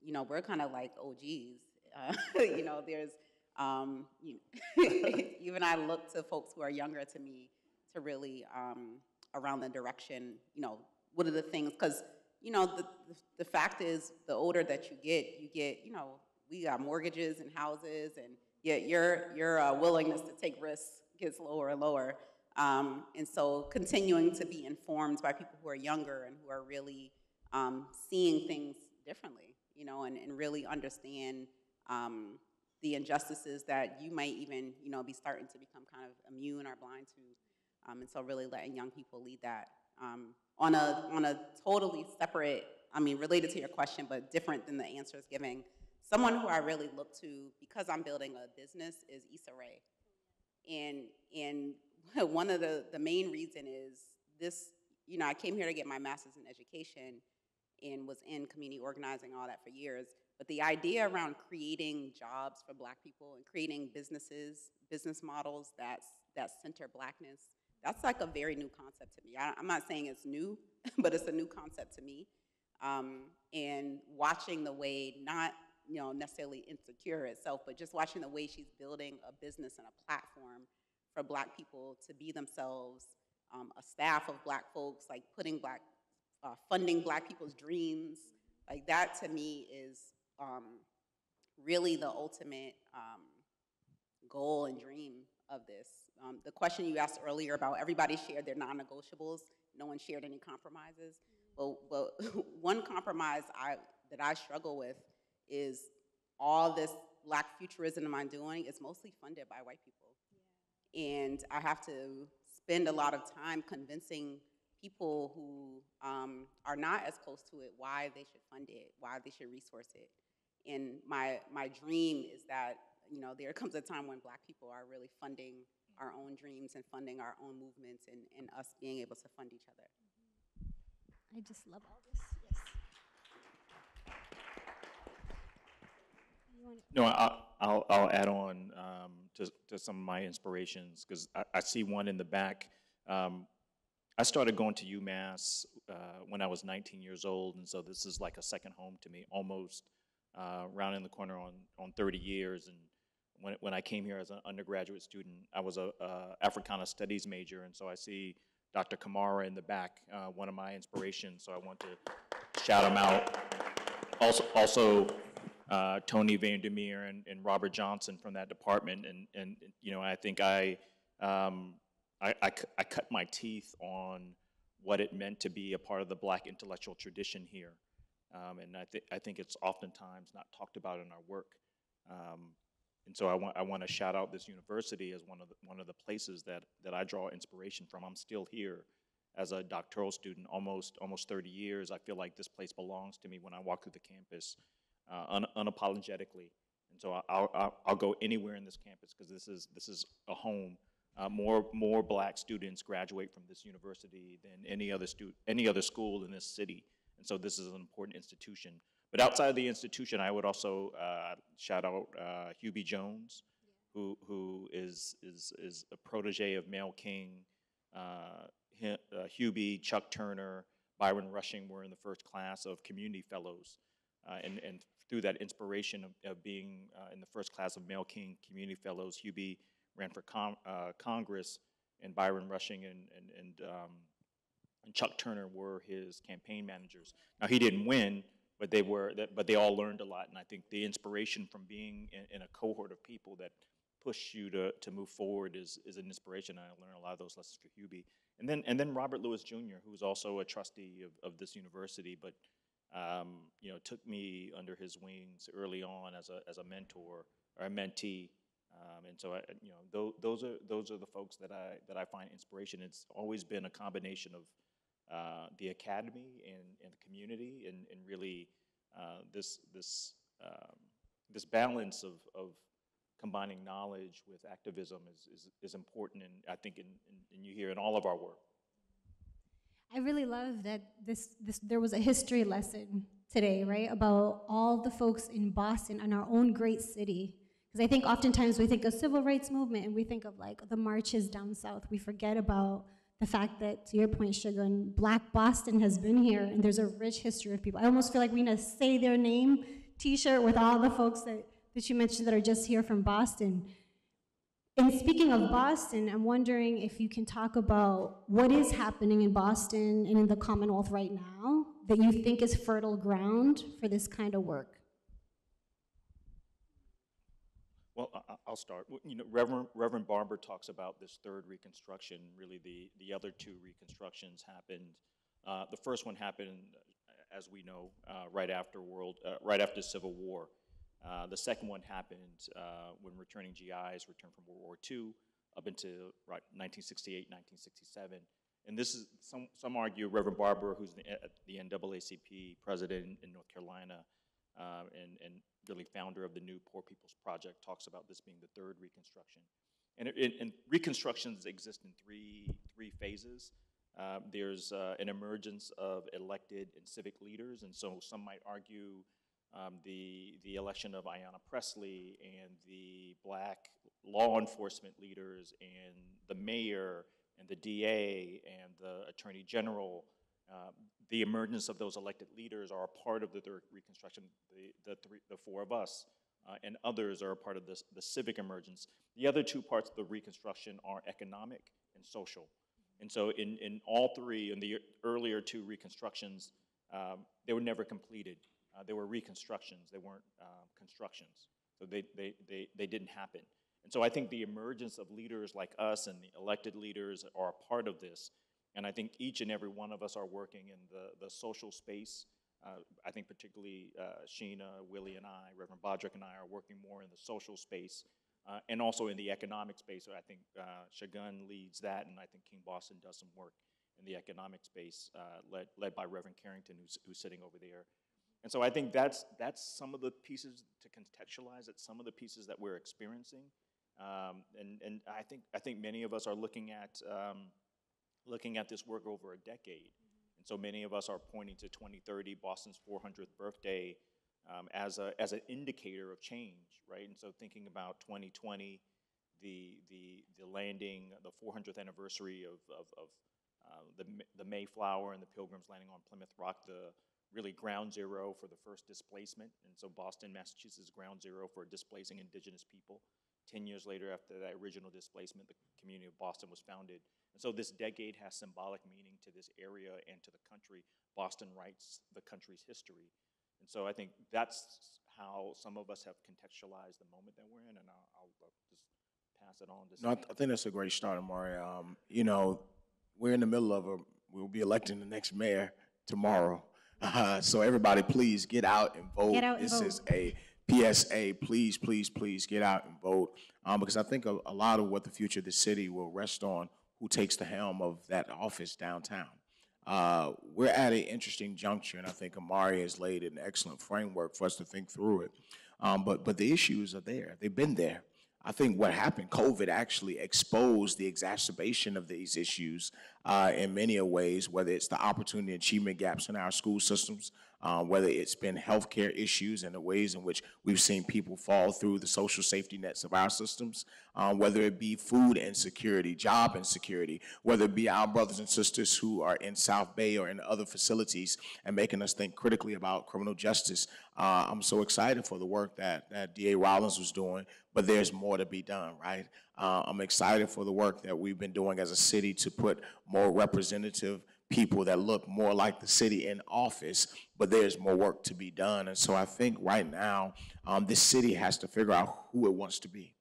you know, we're kind of like OGs. Uh, you know, there's, um, you, even I look to folks who are younger to me to really, um, around the direction, you know, what are the things, because, you know, the, the, the fact is, the older that you get, you get, you know, we got mortgages and houses, and yet your, your uh, willingness to take risks gets lower and lower. Um, and so continuing to be informed by people who are younger and who are really um, seeing things differently, you know, and, and really understand um, the injustices that you might even, you know, be starting to become kind of immune or blind to. Um, and so really letting young people lead that. Um, on, a, on a totally separate, I mean, related to your question, but different than the answers giving, someone who I really look to, because I'm building a business, is Issa Rae. And, and one of the, the main reason is this, you know, I came here to get my master's in education and was in community organizing, all that for years. But the idea around creating jobs for black people and creating businesses, business models that's, that center blackness, that's like a very new concept to me. I, I'm not saying it's new, but it's a new concept to me. Um, and watching the way, not you know necessarily insecure itself, but just watching the way she's building a business and a platform for black people to be themselves, um, a staff of black folks, like putting black, uh, funding black people's dreams, like that to me is um, really the ultimate um, goal and dream of this. Um, the question you asked earlier about everybody shared their non-negotiables, no one shared any compromises. But, but one compromise I, that I struggle with is all this black futurism I'm doing is mostly funded by white people. And I have to spend a lot of time convincing people who um, are not as close to it why they should fund it, why they should resource it. And my, my dream is that, you know, there comes a time when black people are really funding our own dreams and funding our own movements and, and us being able to fund each other. I just love all this. Yes. No, I, I'll, I'll add on um, to, to some of my inspirations, because I, I see one in the back. Um, I started going to UMass uh, when I was 19 years old, and so this is like a second home to me, almost uh, rounding the corner on, on 30 years. And when, when I came here as an undergraduate student, I was a, a Africana Studies major, and so I see Dr. Kamara in the back, uh, one of my inspirations, so I want to shout him out. Also, also uh, Tony Vandermeer and, and Robert Johnson from that department, and, and you know, I think I, um, I, I I cut my teeth on what it meant to be a part of the black intellectual tradition here. Um, and I, th- I think it's oftentimes not talked about in our work. Um, and so I want, I want to shout out this university as one of the, one of the places that, that I draw inspiration from. I'm still here as a doctoral student, almost, almost 30 years. I feel like this place belongs to me when I walk through the campus uh, un- unapologetically. And so I'll, I'll, I'll go anywhere in this campus because this is, this is a home uh, more, more black students graduate from this university than any other stu, any other school in this city. And so this is an important institution. But outside of the institution, I would also uh, shout out uh, Hubie Jones, who, who is, is, is a protege of Mel King. Uh, uh, Hubie, Chuck Turner, Byron Rushing were in the first class of community fellows. Uh, and, and through that inspiration of, of being uh, in the first class of Mel King Community Fellows, Hubie ran for con- uh, Congress, and Byron Rushing and, and, and, um, and Chuck Turner were his campaign managers. Now, he didn't win, but they were, but they all learned a lot. And I think the inspiration from being in, in a cohort of people that push you to, to move forward is, is an inspiration. I learned a lot of those lessons for Hubie. And then, and then Robert Lewis Jr., who's also a trustee of, of this university, but um, you know, took me under his wings early on as a, as a mentor or a mentee. Um, and so, I, you know, tho- those are those are the folks that I that I find inspiration. It's always been a combination of uh, the academy and, and the community, and, and really uh, this this um, this balance of, of combining knowledge with activism is, is, is important, and I think in, in, in you hear in all of our work. I really love that this, this there was a history lesson today, right, about all the folks in Boston and our own great city. Because I think oftentimes we think of civil rights movement and we think of like the marches down south. We forget about the fact that, to your point, Segun, Black Boston has been here and there's a rich history of people. I almost feel like we need to say their name T-shirt with all the folks that, that you mentioned that are just here from Boston. And speaking of Boston, I'm wondering if you can talk about what is happening in Boston and in the Commonwealth right now that you think is fertile ground for this kind of work. Well, I'll start. You know, Reverend, Reverend Barber talks about this third reconstruction. Really, the, the other two reconstructions happened. Uh, the first one happened, uh, as we know, uh, right after World, uh, right after the Civil War. Uh, the second one happened uh, when returning GIs returned from World War II up into right, 1968, 1967. And this is, some, some argue Reverend Barber, who's the, the NAACP president in North Carolina, uh, and, and really founder of the new Poor People's Project, talks about this being the third reconstruction. And, it, and reconstructions exist in three, three phases. Uh, there's uh, an emergence of elected and civic leaders, and so some might argue um, the, the election of Ayanna Pressley and the black law enforcement leaders and the mayor and the DA and the attorney general uh, the emergence of those elected leaders are a part of the third reconstruction. The, the three, the four of us uh, and others are a part of this, the civic emergence. The other two parts of the reconstruction are economic and social. And so in, in all three, in the earlier two reconstructions, um, they were never completed. Uh, they were reconstructions, they weren't uh, constructions. So they, they, they, they didn't happen. And so I think the emergence of leaders like us and the elected leaders are a part of this. And I think each and every one of us are working in the, the social space. Uh, I think particularly uh, Sheena, Willie, and I, Reverend Bodrick and I are working more in the social space uh, and also in the economic space. So I think uh, Segun leads that, and I think King Boston does some work in the economic space, uh, led, led by Reverend Carrington, who's, who's sitting over there. And so I think that's, that's some of the pieces to contextualize, it's some of the pieces that we're experiencing. Um, and, and I think, I think many of us are looking at, um, looking at this work over a decade. And so many of us are pointing to 2030, Boston's 400th birthday, um, as, a, as an indicator of change, right? And so thinking about 2020, the, the, the landing, the 400th anniversary of, of, of uh, the, the Mayflower and the Pilgrims landing on Plymouth Rock, the really ground zero for the first displacement. And so Boston, Massachusetts, ground zero for displacing indigenous people. 10 years later, after that original displacement, the community of Boston was founded. And so this decade has symbolic meaning to this area and to the country. Boston writes the country's history. And so I think that's how some of us have contextualized the moment that we're in, and I'll, I'll just pass it on to No, I, th- I think that's a great start, Imari. Um, you know, we're in the middle of a, we'll be electing the next mayor tomorrow. Uh, so everybody, please get out and vote. Get out and this vote. is a PSA. Please, please, please get out and vote. Um, because I think a, a lot of what the future of the city will rest on who takes the helm of that office downtown. Uh, we're at an interesting juncture, and I think Imari has laid an excellent framework for us to think through it. Um, but but the issues are there; they've been there. I think what happened, COVID actually exposed the exacerbation of these issues uh, in many ways, whether it's the opportunity achievement gaps in our school systems, uh, whether it's been healthcare issues and the ways in which we've seen people fall through the social safety nets of our systems, uh, whether it be food insecurity, job insecurity, whether it be our brothers and sisters who are in South Bay or in other facilities and making us think critically about criminal justice. Uh, I'm so excited for the work that, that DA Rollins was doing, but there's more to be done, right? Uh, I'm excited for the work that we've been doing as a city to put more representative people that look more like the city in office, but there's more work to be done. And so I think right now, um, this city has to figure out who it wants to be.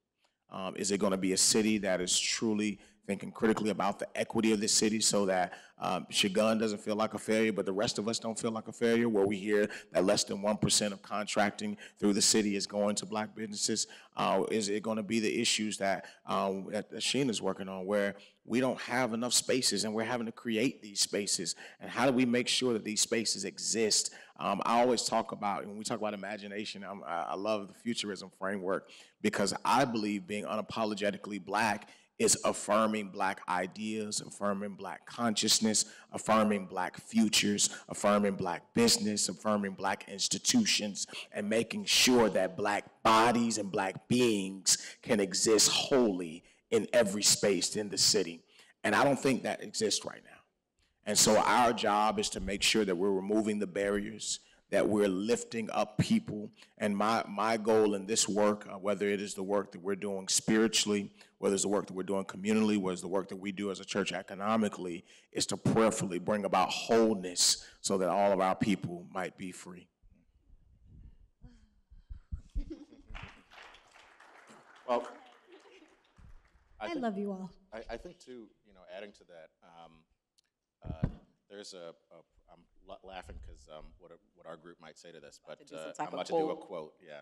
Um, is it going to be a city that is truly thinking critically about the equity of the city so that um, Segun doesn't feel like a failure, but the rest of us don't feel like a failure, where we hear that less than 1% of contracting through the city is going to black businesses? Uh, is it going to be the issues that, um, that Sheena's working on, where we don't have enough spaces and we're having to create these spaces? And how do we make sure that these spaces exist? Um, I always talk about, when we talk about imagination, I'm, I I love the futurism framework because I believe being unapologetically black is affirming black ideas, affirming black consciousness, affirming black futures, affirming black business, affirming black institutions, and making sure that black bodies and black beings can exist wholly in every space in the city. And I don't think that exists right now. And so our job is to make sure that we're removing the barriers, that we're lifting up people. And my, my goal in this work, uh, whether it is the work that we're doing spiritually, whether it's the work that we're doing communally, whether it's the work that we do as a church economically, is to prayerfully bring about wholeness so that all of our people might be free. Well, I I think- love you all. I, I think too, you know, adding to that, um, uh, there's a, a, I'm la- laughing because, um, what, a- what our group might say to this, but, to do some uh, I'm about to do a quote. quote, yeah.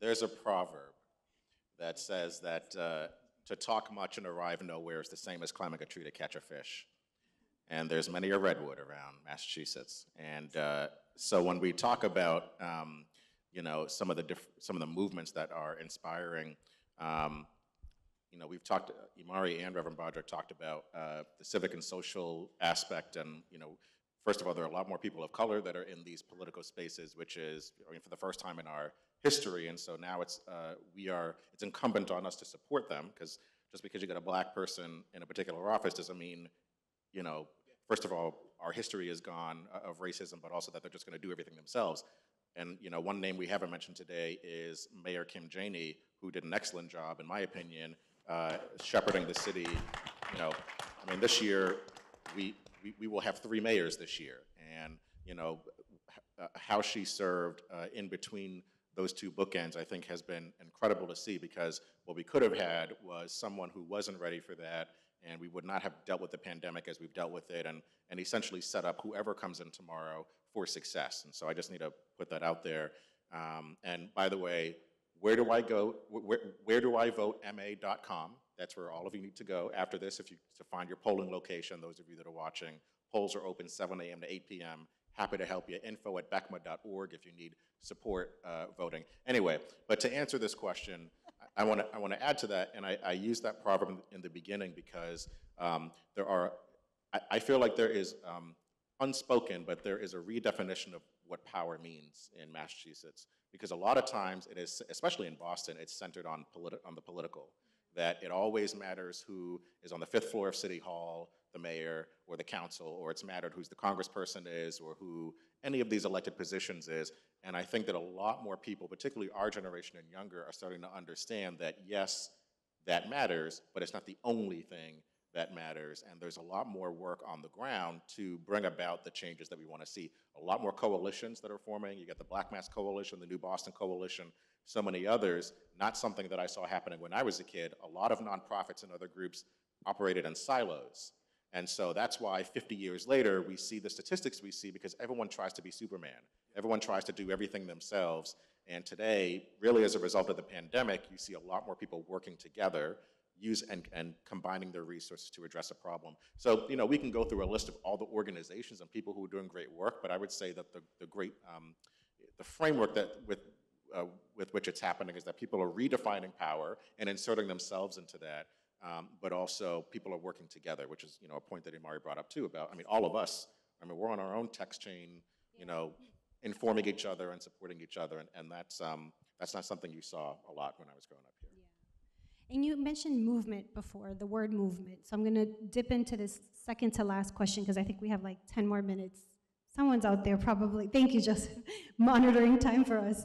There's a proverb that says that, uh, to talk much and arrive nowhere is the same as climbing a tree to catch a fish. And there's many a redwood around Massachusetts. And, uh, so when we talk about, um, you know, some of the diff- some of the movements that are inspiring, um, you know, we've talked, Imari and Reverend Bodrick talked about uh, the civic and social aspect, and, you know, first of all, there are a lot more people of color that are in these political spaces, which is, I mean, for the first time in our history, and so now it's, uh, we are, it's incumbent on us to support them, because just because you get a black person in a particular office doesn't mean, you know, first of all, our history is gone uh, of racism, but also that they're just gonna do everything themselves. And, you know, one name we haven't mentioned today is Mayor Kim Janey, who did an excellent job, in my opinion, uh, shepherding the city. You know, I mean, this year, we, we, we will have three mayors this year. And, you know, uh, how she served uh, in between those two bookends, I think, has been incredible to see because what we could have had was someone who wasn't ready for that, and we would not have dealt with the pandemic as we've dealt with it, and, and essentially set up whoever comes in tomorrow for success. And so I just need to put that out there. Um, and by the way, where do I go? Where, where do I vote? MA.com. That's where all of you need to go after this if you to find your polling location. Those of you that are watching, polls are open 7 a.m. to 8 p.m. Happy to help you. Info at becma.org if you need support uh, voting. Anyway, but to answer this question, I want to I want to add to that, and I, I used that proverb in, in the beginning because um, there are. I, I feel like there is um, unspoken, but there is a redefinition of what power means in Massachusetts. Because a lot of times it is, especially in Boston, it's centered on, politi- on the political. That it always matters who is on the fifth floor of City Hall, the mayor, or the council, or it's mattered who's the congressperson is, or who any of these elected positions is. And I think that a lot more people, particularly our generation and younger, are starting to understand that yes, that matters, but it's not the only thing that matters. And there's a lot more work on the ground to bring about the changes that we want to see. A lot more coalitions that are forming. You got the Black Mass Coalition, the New Boston Coalition, so many others. Not something that I saw happening when I was a kid. A lot of nonprofits and other groups operated in silos. And so that's why 50 years later, we see the statistics we see because everyone tries to be Superman. Everyone tries to do everything themselves. And today, really as a result of the pandemic, you see a lot more people working together, use and, and combining their resources to address a problem. So, you know, we can go through a list of all the organizations and people who are doing great work, but I would say that the, the great, um, the framework that with, uh, with which it's happening is that people are redefining power and inserting themselves into that, um, but also people are working together, which is, you know, a point that Imari brought up too about, I mean, all of us, I mean, we're on our own text chain, you know, informing each other and supporting each other, and, and that's, um, that's not something you saw a lot when I was growing up. And you mentioned movement before, the word movement. So I'm going to dip into this second to last question because I think we have like 10 more minutes. Someone's out there probably. Thank you, Joseph, monitoring time for us.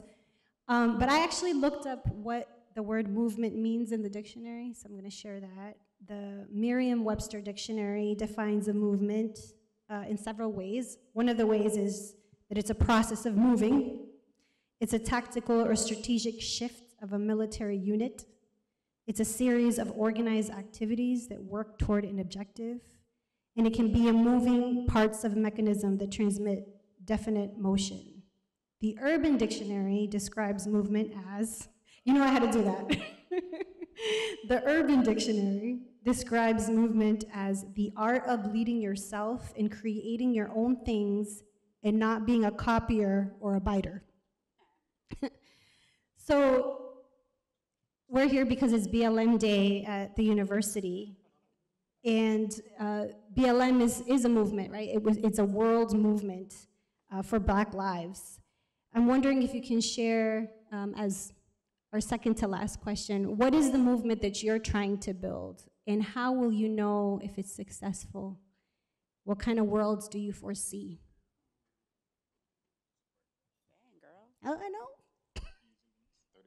Um, but I actually looked up what the word movement means in the dictionary, so I'm going to share that. The Merriam Webster Dictionary defines a movement uh, in several ways. One of the ways is that it's a process of moving, it's a tactical or strategic shift of a military unit. It's a series of organized activities that work toward an objective, and it can be a moving parts of a mechanism that transmit definite motion. The Urban Dictionary describes movement as, you know I had to do that. the Urban Dictionary describes movement as the art of leading yourself in creating your own things and not being a copier or a biter. so we're here because it's BLM Day at the university. And uh, BLM is, is a movement, right? It was, it's a world movement uh, for Black lives. I'm wondering if you can share, um, as our second to last question, what is the movement that you're trying to build? And how will you know if it's successful? What kind of worlds do you foresee? Dang, girl. Oh, I know. 30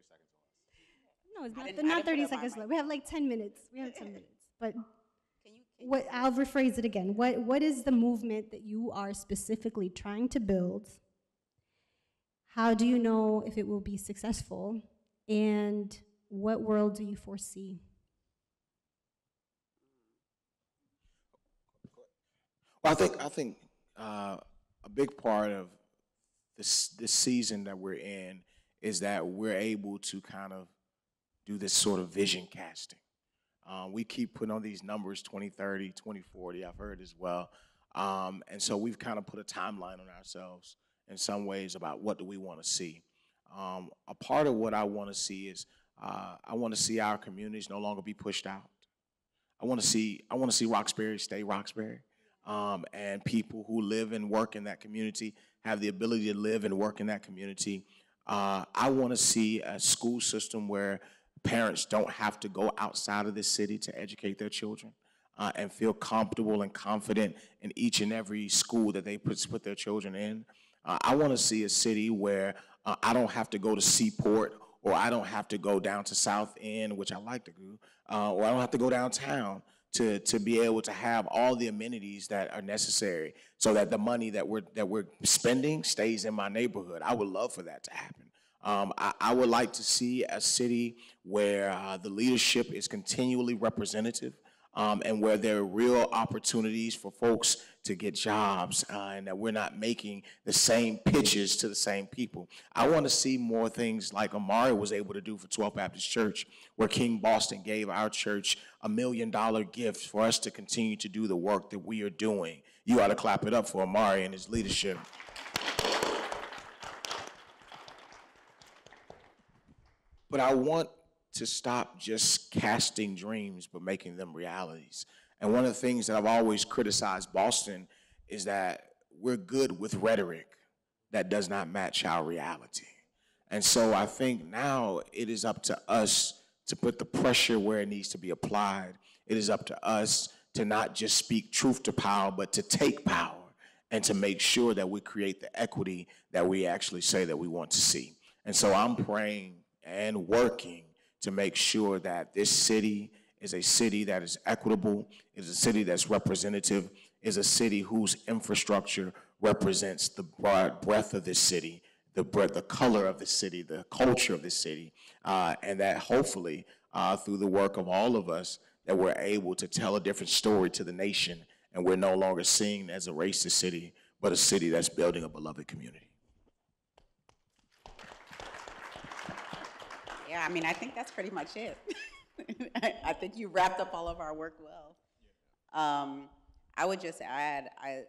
seconds or less. No, it's not, didn't- I not didn't put 30 seconds left. We have like 10 minutes. We have 10 minutes. But Can you, can what, I'll rephrase it again. What, what is the movement that you are specifically trying to build? How do you know if it will be successful? And what world do you foresee? Well, I think, I think uh, a big part of this, this season that we're in is that we're able to kind of do this sort of vision casting. Uh, we keep putting on these numbers 2030, 2040, I've heard as well. Um, and so we've kind of put a timeline on ourselves in some ways about what do we want to see. Um, a part of what I want to see is uh, I want to see our communities no longer be pushed out. I want to see I want to see Roxbury stay Roxbury, um, and people who live and work in that community have the ability to live and work in that community. Uh, I want to see a school system where parents don't have to go outside of the city to educate their children uh, and feel comfortable and confident in each and every school that they put, put their children in. Uh, I want to see a city where uh, I don't have to go to Seaport or I don't have to go down to South End, which I like to do, uh, or I don't have to go downtown to, to be able to have all the amenities that are necessary so that the money that we're, that we're spending stays in my neighborhood. I would love for that to happen. Um, I, I would like to see a city where uh, the leadership is continually representative um, and where there are real opportunities for folks to get jobs uh, and that we're not making the same pitches to the same people. I want to see more things like Imari was able to do for 12 Baptist Church, where King Boston gave our church a million dollar gift for us to continue to do the work that we are doing. You ought to clap it up for Imari and his leadership. But I want to stop just casting dreams, but making them realities. And one of the things that I've always criticized Boston is that we're good with rhetoric that does not match our reality. And so I think now it is up to us to put the pressure where it needs to be applied. It is up to us to not just speak truth to power, but to take power and to make sure that we create the equity that we actually say that we want to see. And so I'm praying and working to make sure that this city is a city that is equitable, is a city that's representative, is a city whose infrastructure represents the broad breadth of this city, the breadth, the color of the city, the culture of the city, uh, and that hopefully uh, through the work of all of us, that we're able to tell a different story to the nation, and we're no longer seen as a racist city, but a city that's building a beloved community. Yeah, I mean, I think that's pretty much it. I, think you wrapped up all of our work well. Um, I would just add, I,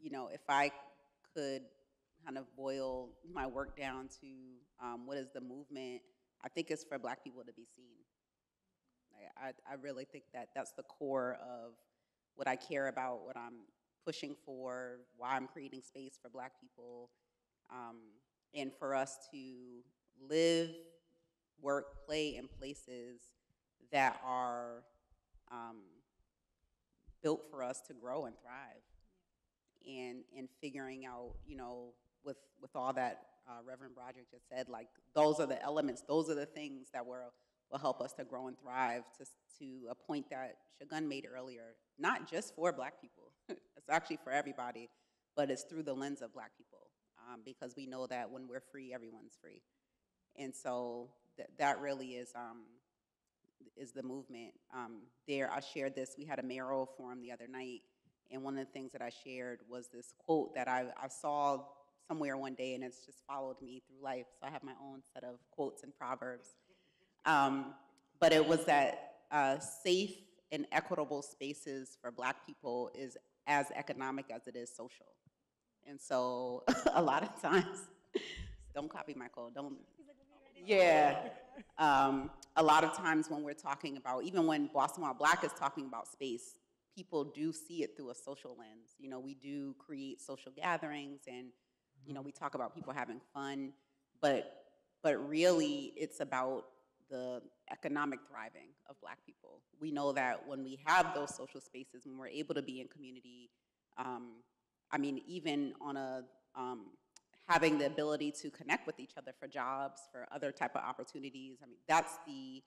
you know, if I could kind of boil my work down to um, what is the movement, I think it's for Black people to be seen. I, I really think that that's the core of what I care about, what I'm pushing for, why I'm creating space for Black people, um, and for us to live, work, play in places that are um, built for us to grow and thrive. And and figuring out, you know, with with all that uh, Reverend Bodrick just said, like those are the elements, those are the things that will will help us to grow and thrive. To to a point that Segun made earlier, not just for Black people, it's actually for everybody, but it's through the lens of Black people, um, because we know that when we're free, everyone's free, and so th- that really is. Um, is the movement. Um, there, I shared this. We had a mayoral forum the other night, and one of the things that I shared was this quote that I, I saw somewhere one day, and it's just followed me through life. So I have my own set of quotes and proverbs. Um, but it was that uh, safe and equitable spaces for Black people is as economic as it is social. And so a lot of times, don't copy my. Don't. Yeah. Um, a lot of times when we're talking about, even when Boston Black is talking about space, people do see it through a social lens. You know, we do create social gatherings and, you know, we talk about people having fun, but, but really it's about the economic thriving of black people. We know that when we have those social spaces, when we're able to be in community, um, I mean, even on a, um, having the ability to connect with each other for jobs, for other type of opportunities. I mean, that's the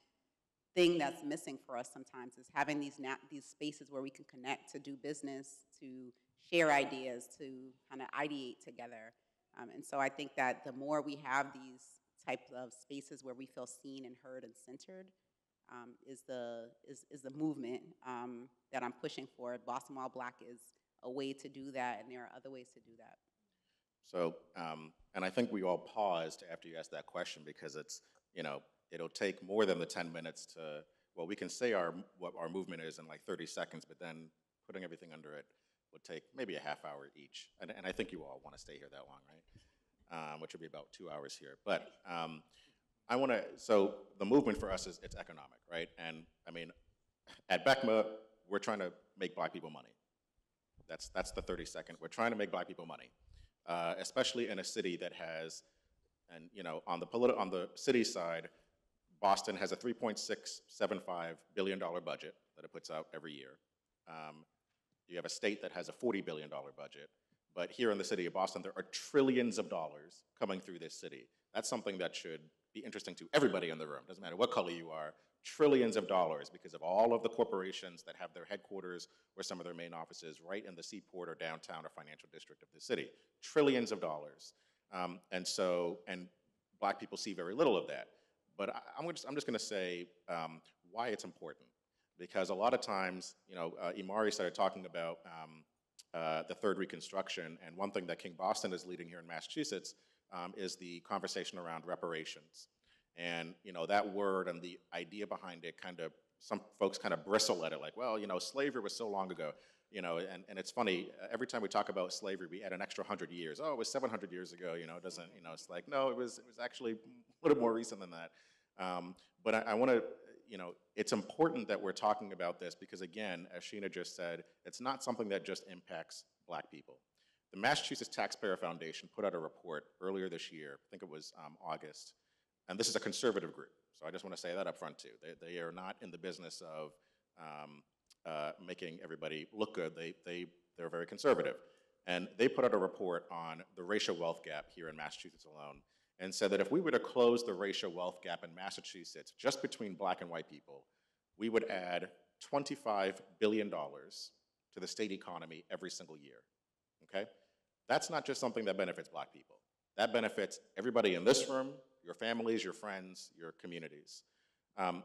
thing that's missing for us sometimes is having these these spaces where we can connect to do business, to share ideas, to kind of ideate together. Um, and so I think that the more we have these types of spaces where we feel seen and heard and centered, um, is the is, is the movement um, that I'm pushing for. Boston While Black is a way to do that, and there are other ways to do that. So, um, and I think we all paused after you asked that question because it's, you know, it'll take more than the 10 minutes to, well, we can say our, what our movement is in like 30 seconds, but then putting everything under it would take maybe a half hour each. And, and I think you all want to stay here that long, right? Um, which would be about two hours here. But um, I want to, so the movement for us is, it's economic, right? And I mean, at BECMA, we're trying to make black people money. That's, that's the 30 second. We're trying to make black people money uh, especially in a city that has, and you know, on the on the city side, Boston has a 3.675 billion dollar budget that it puts out every year. Um, you have a state that has a 40 billion dollar budget, but here in the city of Boston, there are trillions of dollars coming through this city. That's something that should be interesting to everybody in the room. Doesn't matter what color you are. Trillions of dollars because of all of the corporations that have their headquarters or some of their main offices right in the seaport or downtown or financial district of the city. Trillions of dollars. Um, and so, and black people see very little of that. But I, am just, I'm just going to say um, why it's important. Because a lot of times, you know, uh, Imari started talking about um, uh, the third Reconstruction, and one thing that King Boston is leading here in Massachusetts um, is the conversation around reparations. And you know that word and the idea behind it kind of some folks kind of bristle at it, like, well, you know, slavery was so long ago, you know, and, and it's funny, every time we talk about slavery, we add an extra 100 years. Oh, it was 700 years ago, you know, it doesn't, you know, it's like, no, it was, it was actually a little more recent than that. Um, but I, I want to, you know, it's important that we're talking about this because, again, as Sheena just said, it's not something that just impacts black people. The Massachusetts Taxpayer Foundation put out a report earlier this year, I think it was um, August, and this is a conservative group. So I just want to say that up front too. They, they are not in the business of um, uh, making everybody look good. They, they, they're very conservative. And they put out a report on the racial wealth gap here in Massachusetts alone and said that if we were to close the racial wealth gap in Massachusetts just between black and white people, we would add $25 billion to the state economy every single year. Okay? That's not just something that benefits black people. That benefits everybody in this room, your families, your friends, your communities. Um,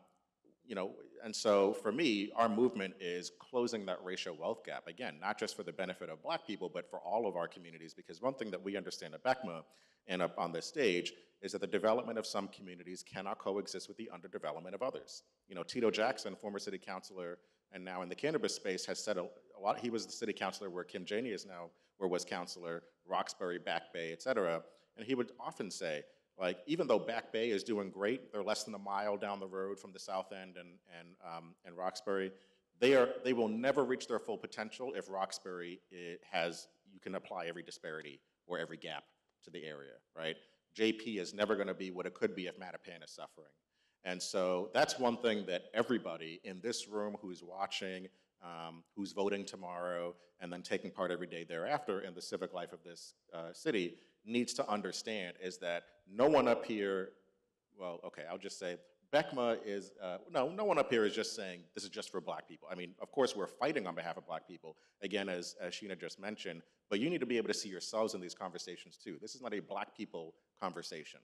you know, and so for me, our movement is closing that racial wealth gap. Again, not just for the benefit of black people, but for all of our communities, because one thing that we understand at BECMA and up on this stage is that the development of some communities cannot coexist with the underdevelopment of others. You know, Tito Jackson, former city councilor, and now in the cannabis space has said a, a lot, he was the city councilor where Kim Janey is now, where was councilor, Roxbury, Back Bay, et cetera. And he would often say, like, even though Back Bay is doing great, they're less than a mile down the road from the South End and, and, um, and Roxbury, they are, they will never reach their full potential if Roxbury i- has, you can apply every disparity or every gap to the area, right? JP is never gonna be what it could be if Mattapan is suffering. And so that's one thing that everybody in this room who's watching, um, who's voting tomorrow, and then taking part every day thereafter in the civic life of this uh, city needs to understand is that no one up here, well, okay, I'll just say, BECMA is, uh, no, no one up here is just saying this is just for black people. I mean, of course, we're fighting on behalf of black people, again, as, as Sheena just mentioned, but you need to be able to see yourselves in these conversations too. This is not a black people conversation.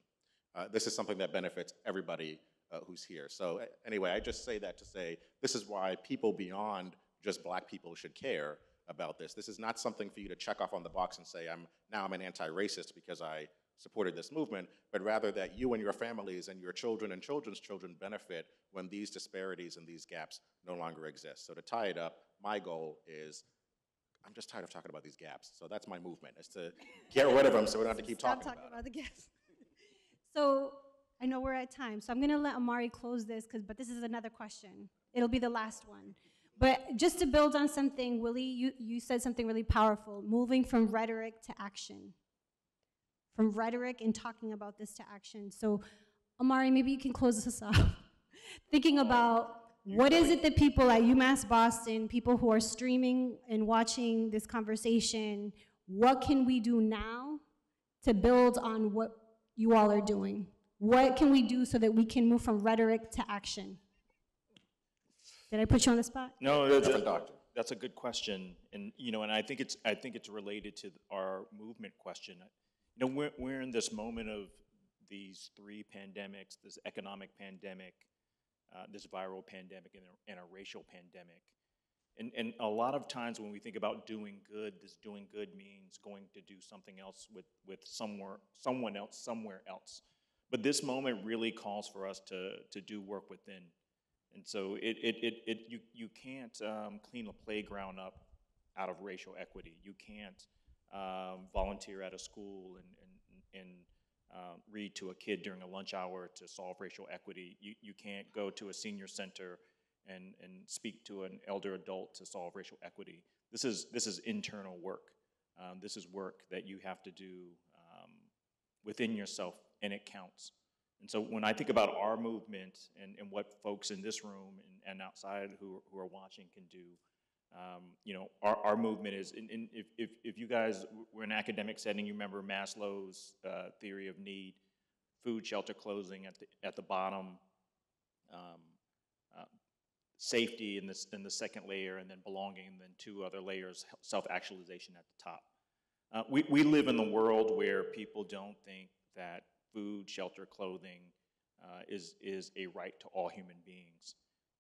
Uh, this is something that benefits everybody uh, who's here. So anyway, I just say that to say this is why people beyond just black people should care about this. This is not something for you to check off on the box and say I'm now I'm an anti-racist because I supported this movement, but rather that you and your families and your children and children's children benefit when these disparities and these gaps no longer exist. So to tie it up, my goal is I'm just tired of talking about these gaps. So that's my movement, is to get rid of them so we don't have to keep Stop talking talking about about the gifts. So I know we're at time, so I'm gonna let Imari close this, because, but this is another question. It'll be the last one. But just to build on something, Willie, you, you said something really powerful, moving from rhetoric to action. From rhetoric and talking about this to action. So Imari, maybe you can close this off. Thinking about what is it that people at UMass Boston, people who are streaming and watching this conversation, what can we do now to build on what you all are doing? What can we do so that we can move from rhetoric to action? Did I put you on the spot? No, that's, Different doctor. that's a good question, and, you know, and I think it's, I think it's related to our movement question. You know, we're, we're in this moment of these three pandemics, this economic pandemic, uh, this viral pandemic, and a, and a racial pandemic. And, and a lot of times when we think about doing good, this doing good means going to do something else with, with somewhere, someone else, somewhere else. But this moment really calls for us to, to do work within. And so it, it, it, it you, you can't um, clean a playground up out of racial equity. You can't um, volunteer at a school and, and, and um, read to a kid during a lunch hour to solve racial equity. You, you can't go to a senior center and, and speak to an elder adult to solve racial equity. This is, this is internal work. Um, this is work that you have to do um, within yourself, and it counts. And so when I think about our movement and, and what folks in this room and, and outside who, who are watching can do, um, you know, our, our movement is, and, and if, if, if you guys were in an academic setting, you remember Maslow's uh, theory of need, food, shelter, clothing at the, at the bottom, um, uh, safety in, this, in the second layer, and then belonging, and then two other layers, self-actualization at the top. Uh, we, we live in the world where people don't think that food, shelter, clothing uh, is, is a right to all human beings.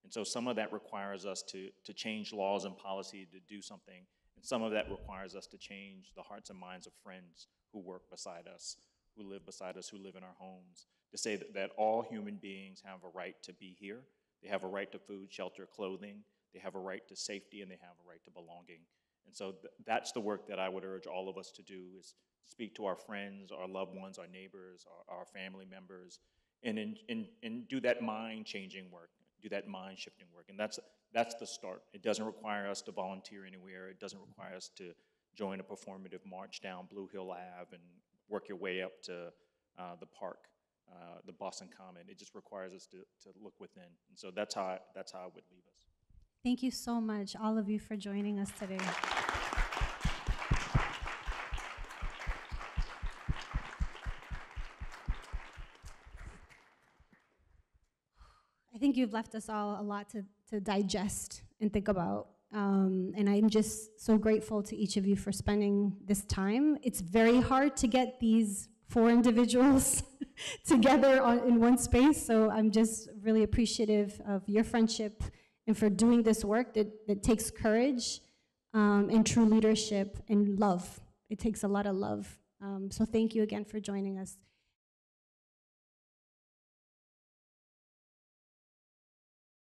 And so some of that requires us to, to change laws and policy to do something, and some of that requires us to change the hearts and minds of friends who work beside us, who live beside us, who live in our homes, to say that, that all human beings have a right to be here. They have a right to food, shelter, clothing. They have a right to safety, and they have a right to belonging. And so th- that's the work that I would urge all of us to do is speak to our friends, our loved ones, our neighbors, our, our family members, and, in, in, and do that mind-changing work, do that mind-shifting work. And that's, that's the start. It doesn't require us to volunteer anywhere. It doesn't require us to join a performative march down Blue Hill Ave and work your way up to uh, the park, uh, the Boston Common. It just requires us to, to look within. And so that's how, I, that's how I would leave us. Thank you so much, all of you, for joining us today. You've left us all a lot to, to digest and think about. Um, and I'm just so grateful to each of you for spending this time. It's very hard to get these four individuals together on, in one space, so I'm just really appreciative of your friendship and for doing this work that, that takes courage um, and true leadership and love. It takes a lot of love. Um, so thank you again for joining us.